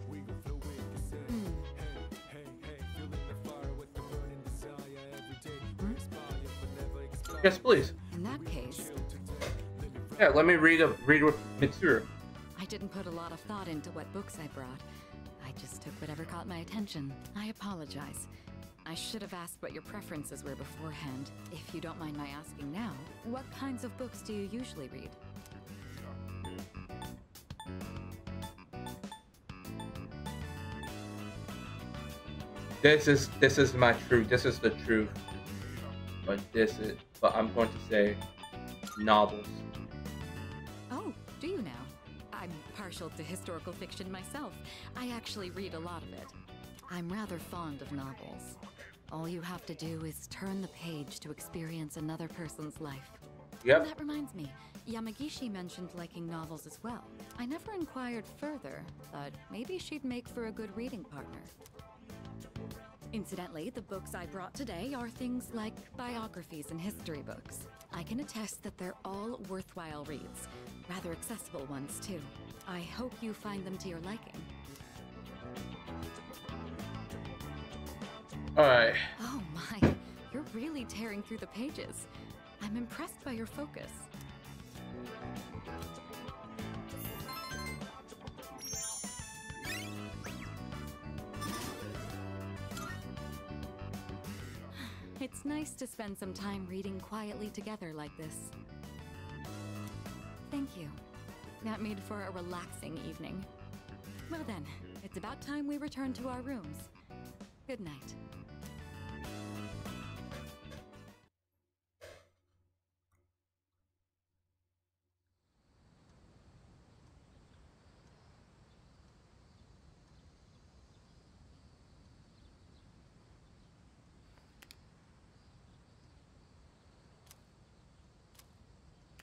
Yes, please. In that case, Yeah, let me read a read with Mitsuru. I didn't put a lot of thought into what books I brought. I just took whatever caught my attention. I apologize. I should have asked what your preferences were beforehand. If you don't mind my asking now, what kinds of books do you usually read? This is this is my truth. This is the truth. But this is but I'm going to say novels. Oh, do you now? I'm partial to historical fiction myself. I actually read a lot of it. I'm rather fond of novels. All you have to do is turn the page to experience another person's life. Yep. That reminds me, Yamagishi mentioned liking novels as well. I never inquired further, but maybe she'd make for a good reading partner. Incidentally, the books I brought today are things like biographies and history books. I can attest that they're all worthwhile reads. Rather accessible ones, too. I hope you find them to your liking. Alright. Oh my, you're really tearing through the pages. I'm impressed by your focus. It's nice to spend some time reading quietly together like this. Thank you. That made for a relaxing evening. Well then, it's about time we return to our rooms. Good night.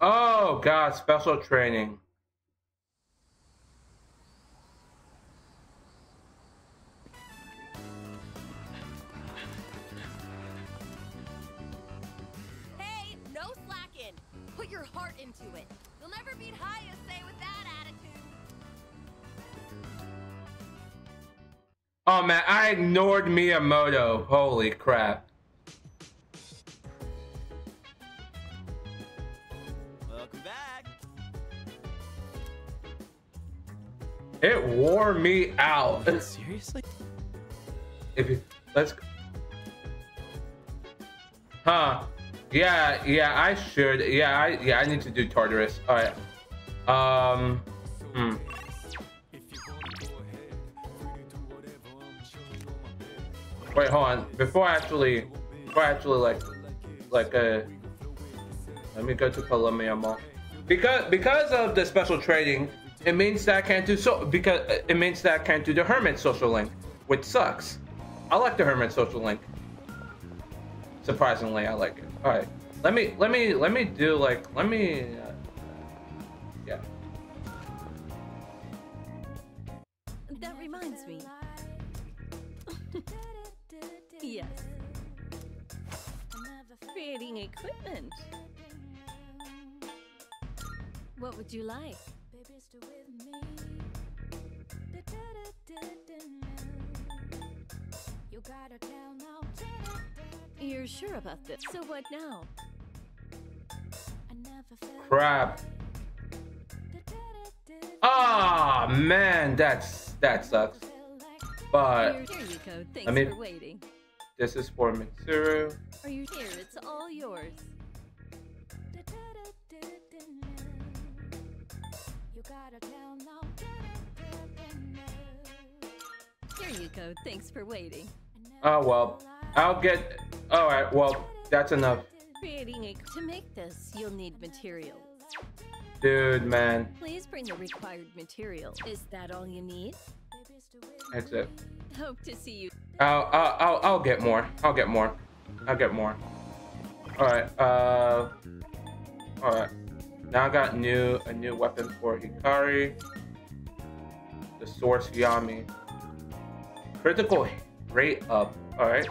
Oh god, special training. Hey, no slacking. Put your heart into it. You'll never beat Hayase with that attitude. Oh man, I ignored Miyamoto. Holy crap. Wore me out. Seriously? If you, let's. Huh? Yeah, yeah, I should. Yeah, I yeah, I need to do Tartarus. All right. Um. Hmm. Wait, hold on. Before I actually, before I actually like, like uh, let me go to Paulownia Mall. Because because of the special trading, it means that I can't do so because it means that I can't do the Hermit social link, which sucks. I like the Hermit social link. Surprisingly, I like it. All right, let me let me let me do like let me. Uh, yeah. That reminds me. yes. Creating equipment. What would you like? You're sure about this? So what now? Crap. Ah man, that's that sucks. But Here, here you go. Thanks I mean, for waiting. this is for Mitsuru. Are you here? It's all yours. Here Here you go. Thanks for waiting. Oh well. I'll get. All right. Well, that's enough, Creating a to make this, you'll need materials. dude, man. Please bring the required material. Is that all you need? That's it. Hope to see you. I'll, I'll, I'll, I'll get more. I'll get more. I'll get more. All right. Uh. All right. Now I got new a new weapon for Hikari. The Source Yami. Critical rate up. All right.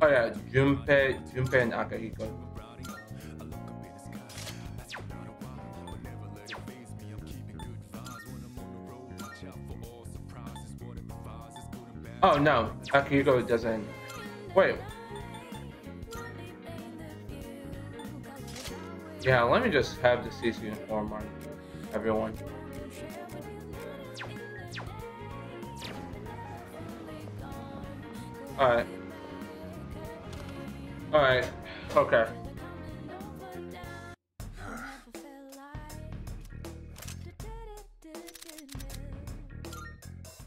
Oh yeah, Junpei, Junpei and Akihiko. Oh no, Akihiko doesn't. Wait. Yeah, let me just have the CC inform on everyone. Alright. Alright, okay.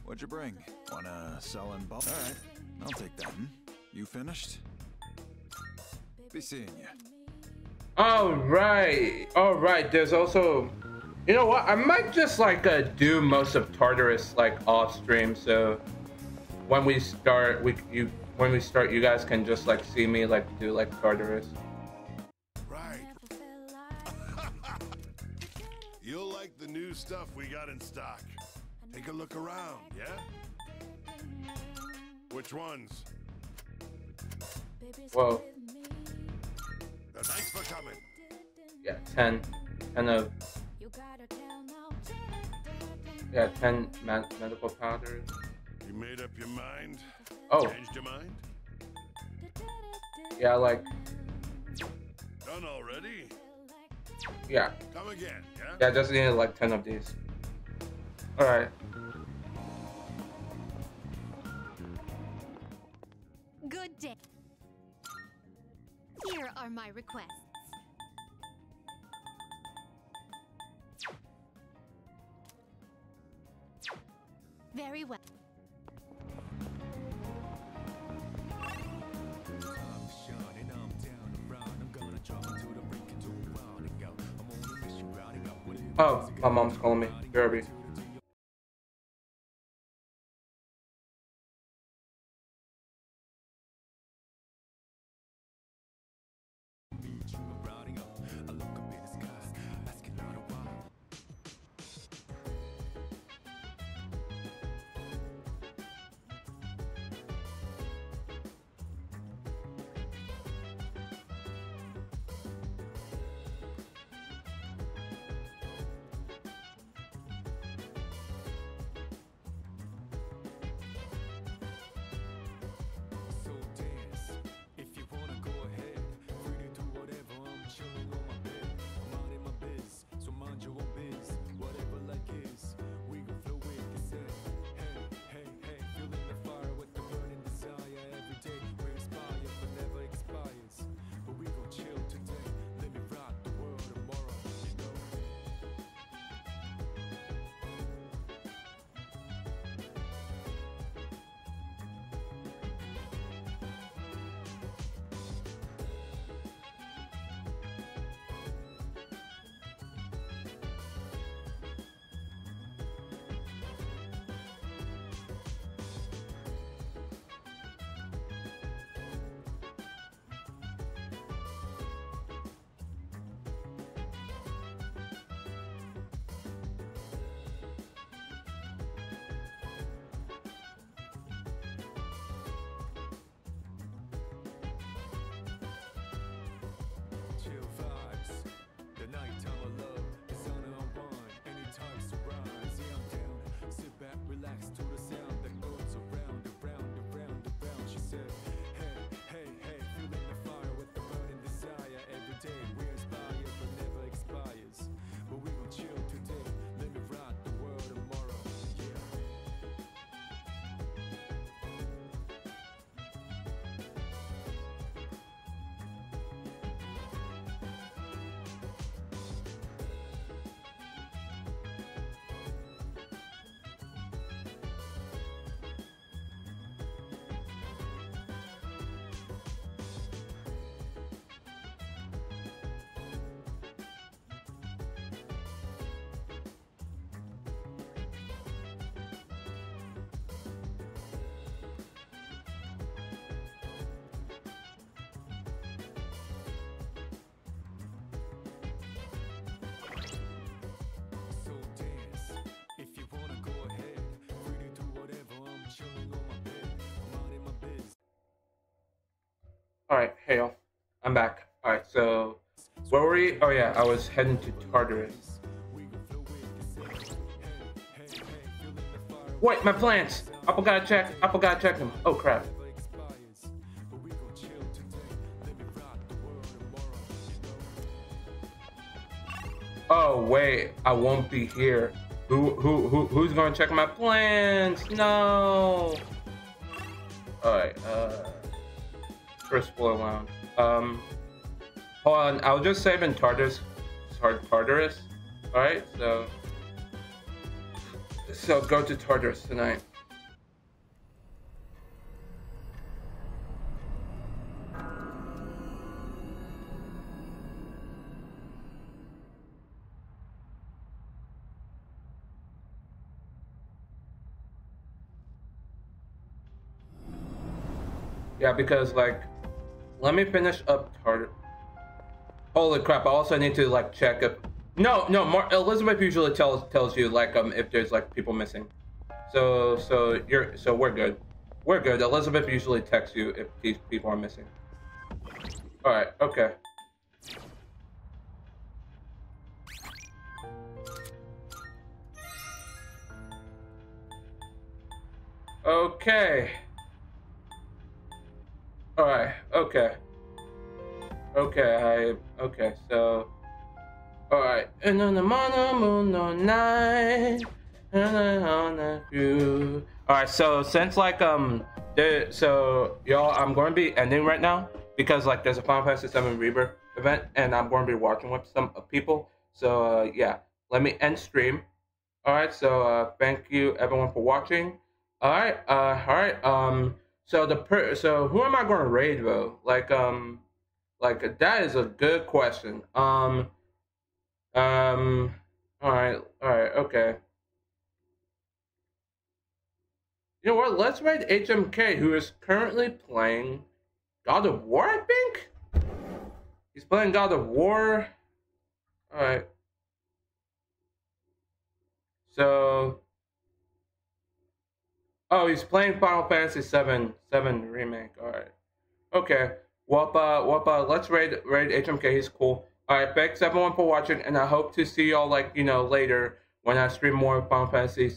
What'd you bring? Wanna bulk? Alright, I'll take that. Hmm? You finished? Be seeing you. All right, all right. There's also, you know what? I might just like uh, do most of Tartarus like off stream. So when we start, we you when we start, you guys can just like see me like do like Tartarus. Right. You'll like the new stuff we got in stock. Take a look around, yeah? Which ones? Whoa, Thanks for coming. yeah, 10, 10 of, yeah, 10 med- medical powders. You made up your mind? Oh. Changed your mind? Yeah, like Done already? yeah, Come again, yeah? yeah. I just needed like 10 of these. All Good day. Here are my requests. Very well. Oh, my mom's calling me. BRB. Alright, hey y'all. I'm back. Alright, so where were we? Oh yeah, I was heading to Tartarus. Wait, my plants! I forgot to check. Forgot to check them. Oh crap. Oh wait, I won't be here. Who who who who's gonna check my plants? No. Floor lounge. Um, hold on. I'll just saving Tartarus. Tartarus. All right. So so go to Tartarus tonight. Yeah, because like, let me finish up Tartar. Holy crap! I also need to like check if. No, no. Mar- Elizabeth usually tells tells you like um if there's like people missing. So so you're so we're good. We're good. Elizabeth usually texts you if these people are missing. All right. Okay. Okay. Okay, so Alright. And on the mono moon night on view. Alright, so since like um there so y'all I'm gonna be ending right now because like there's a Final Fantasy 7 Rebirth event and I'm gonna be watching with some people. So uh yeah, let me end stream. Alright, so uh thank you everyone for watching. Alright, uh alright, um so the per so who am I going to raid though? Like um, like that is a good question. Um, um, all right, all right, okay. You know what? Let's write HMK, who is currently playing God of War. I think he's playing God of War. All right. So Oh, he's playing Final Fantasy 7 7 remake. All right. Okay. Well, uh, let's raid raid HMK. He's cool. All right. Thanks everyone for watching, and I hope to see y'all like you know later when I stream more Final Fantasy.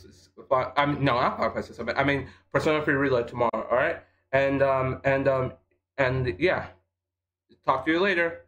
I mean, no, not Final Fantasy 7. I mean Persona 3 Reload tomorrow. All right. And um and um and yeah. Talk to you later.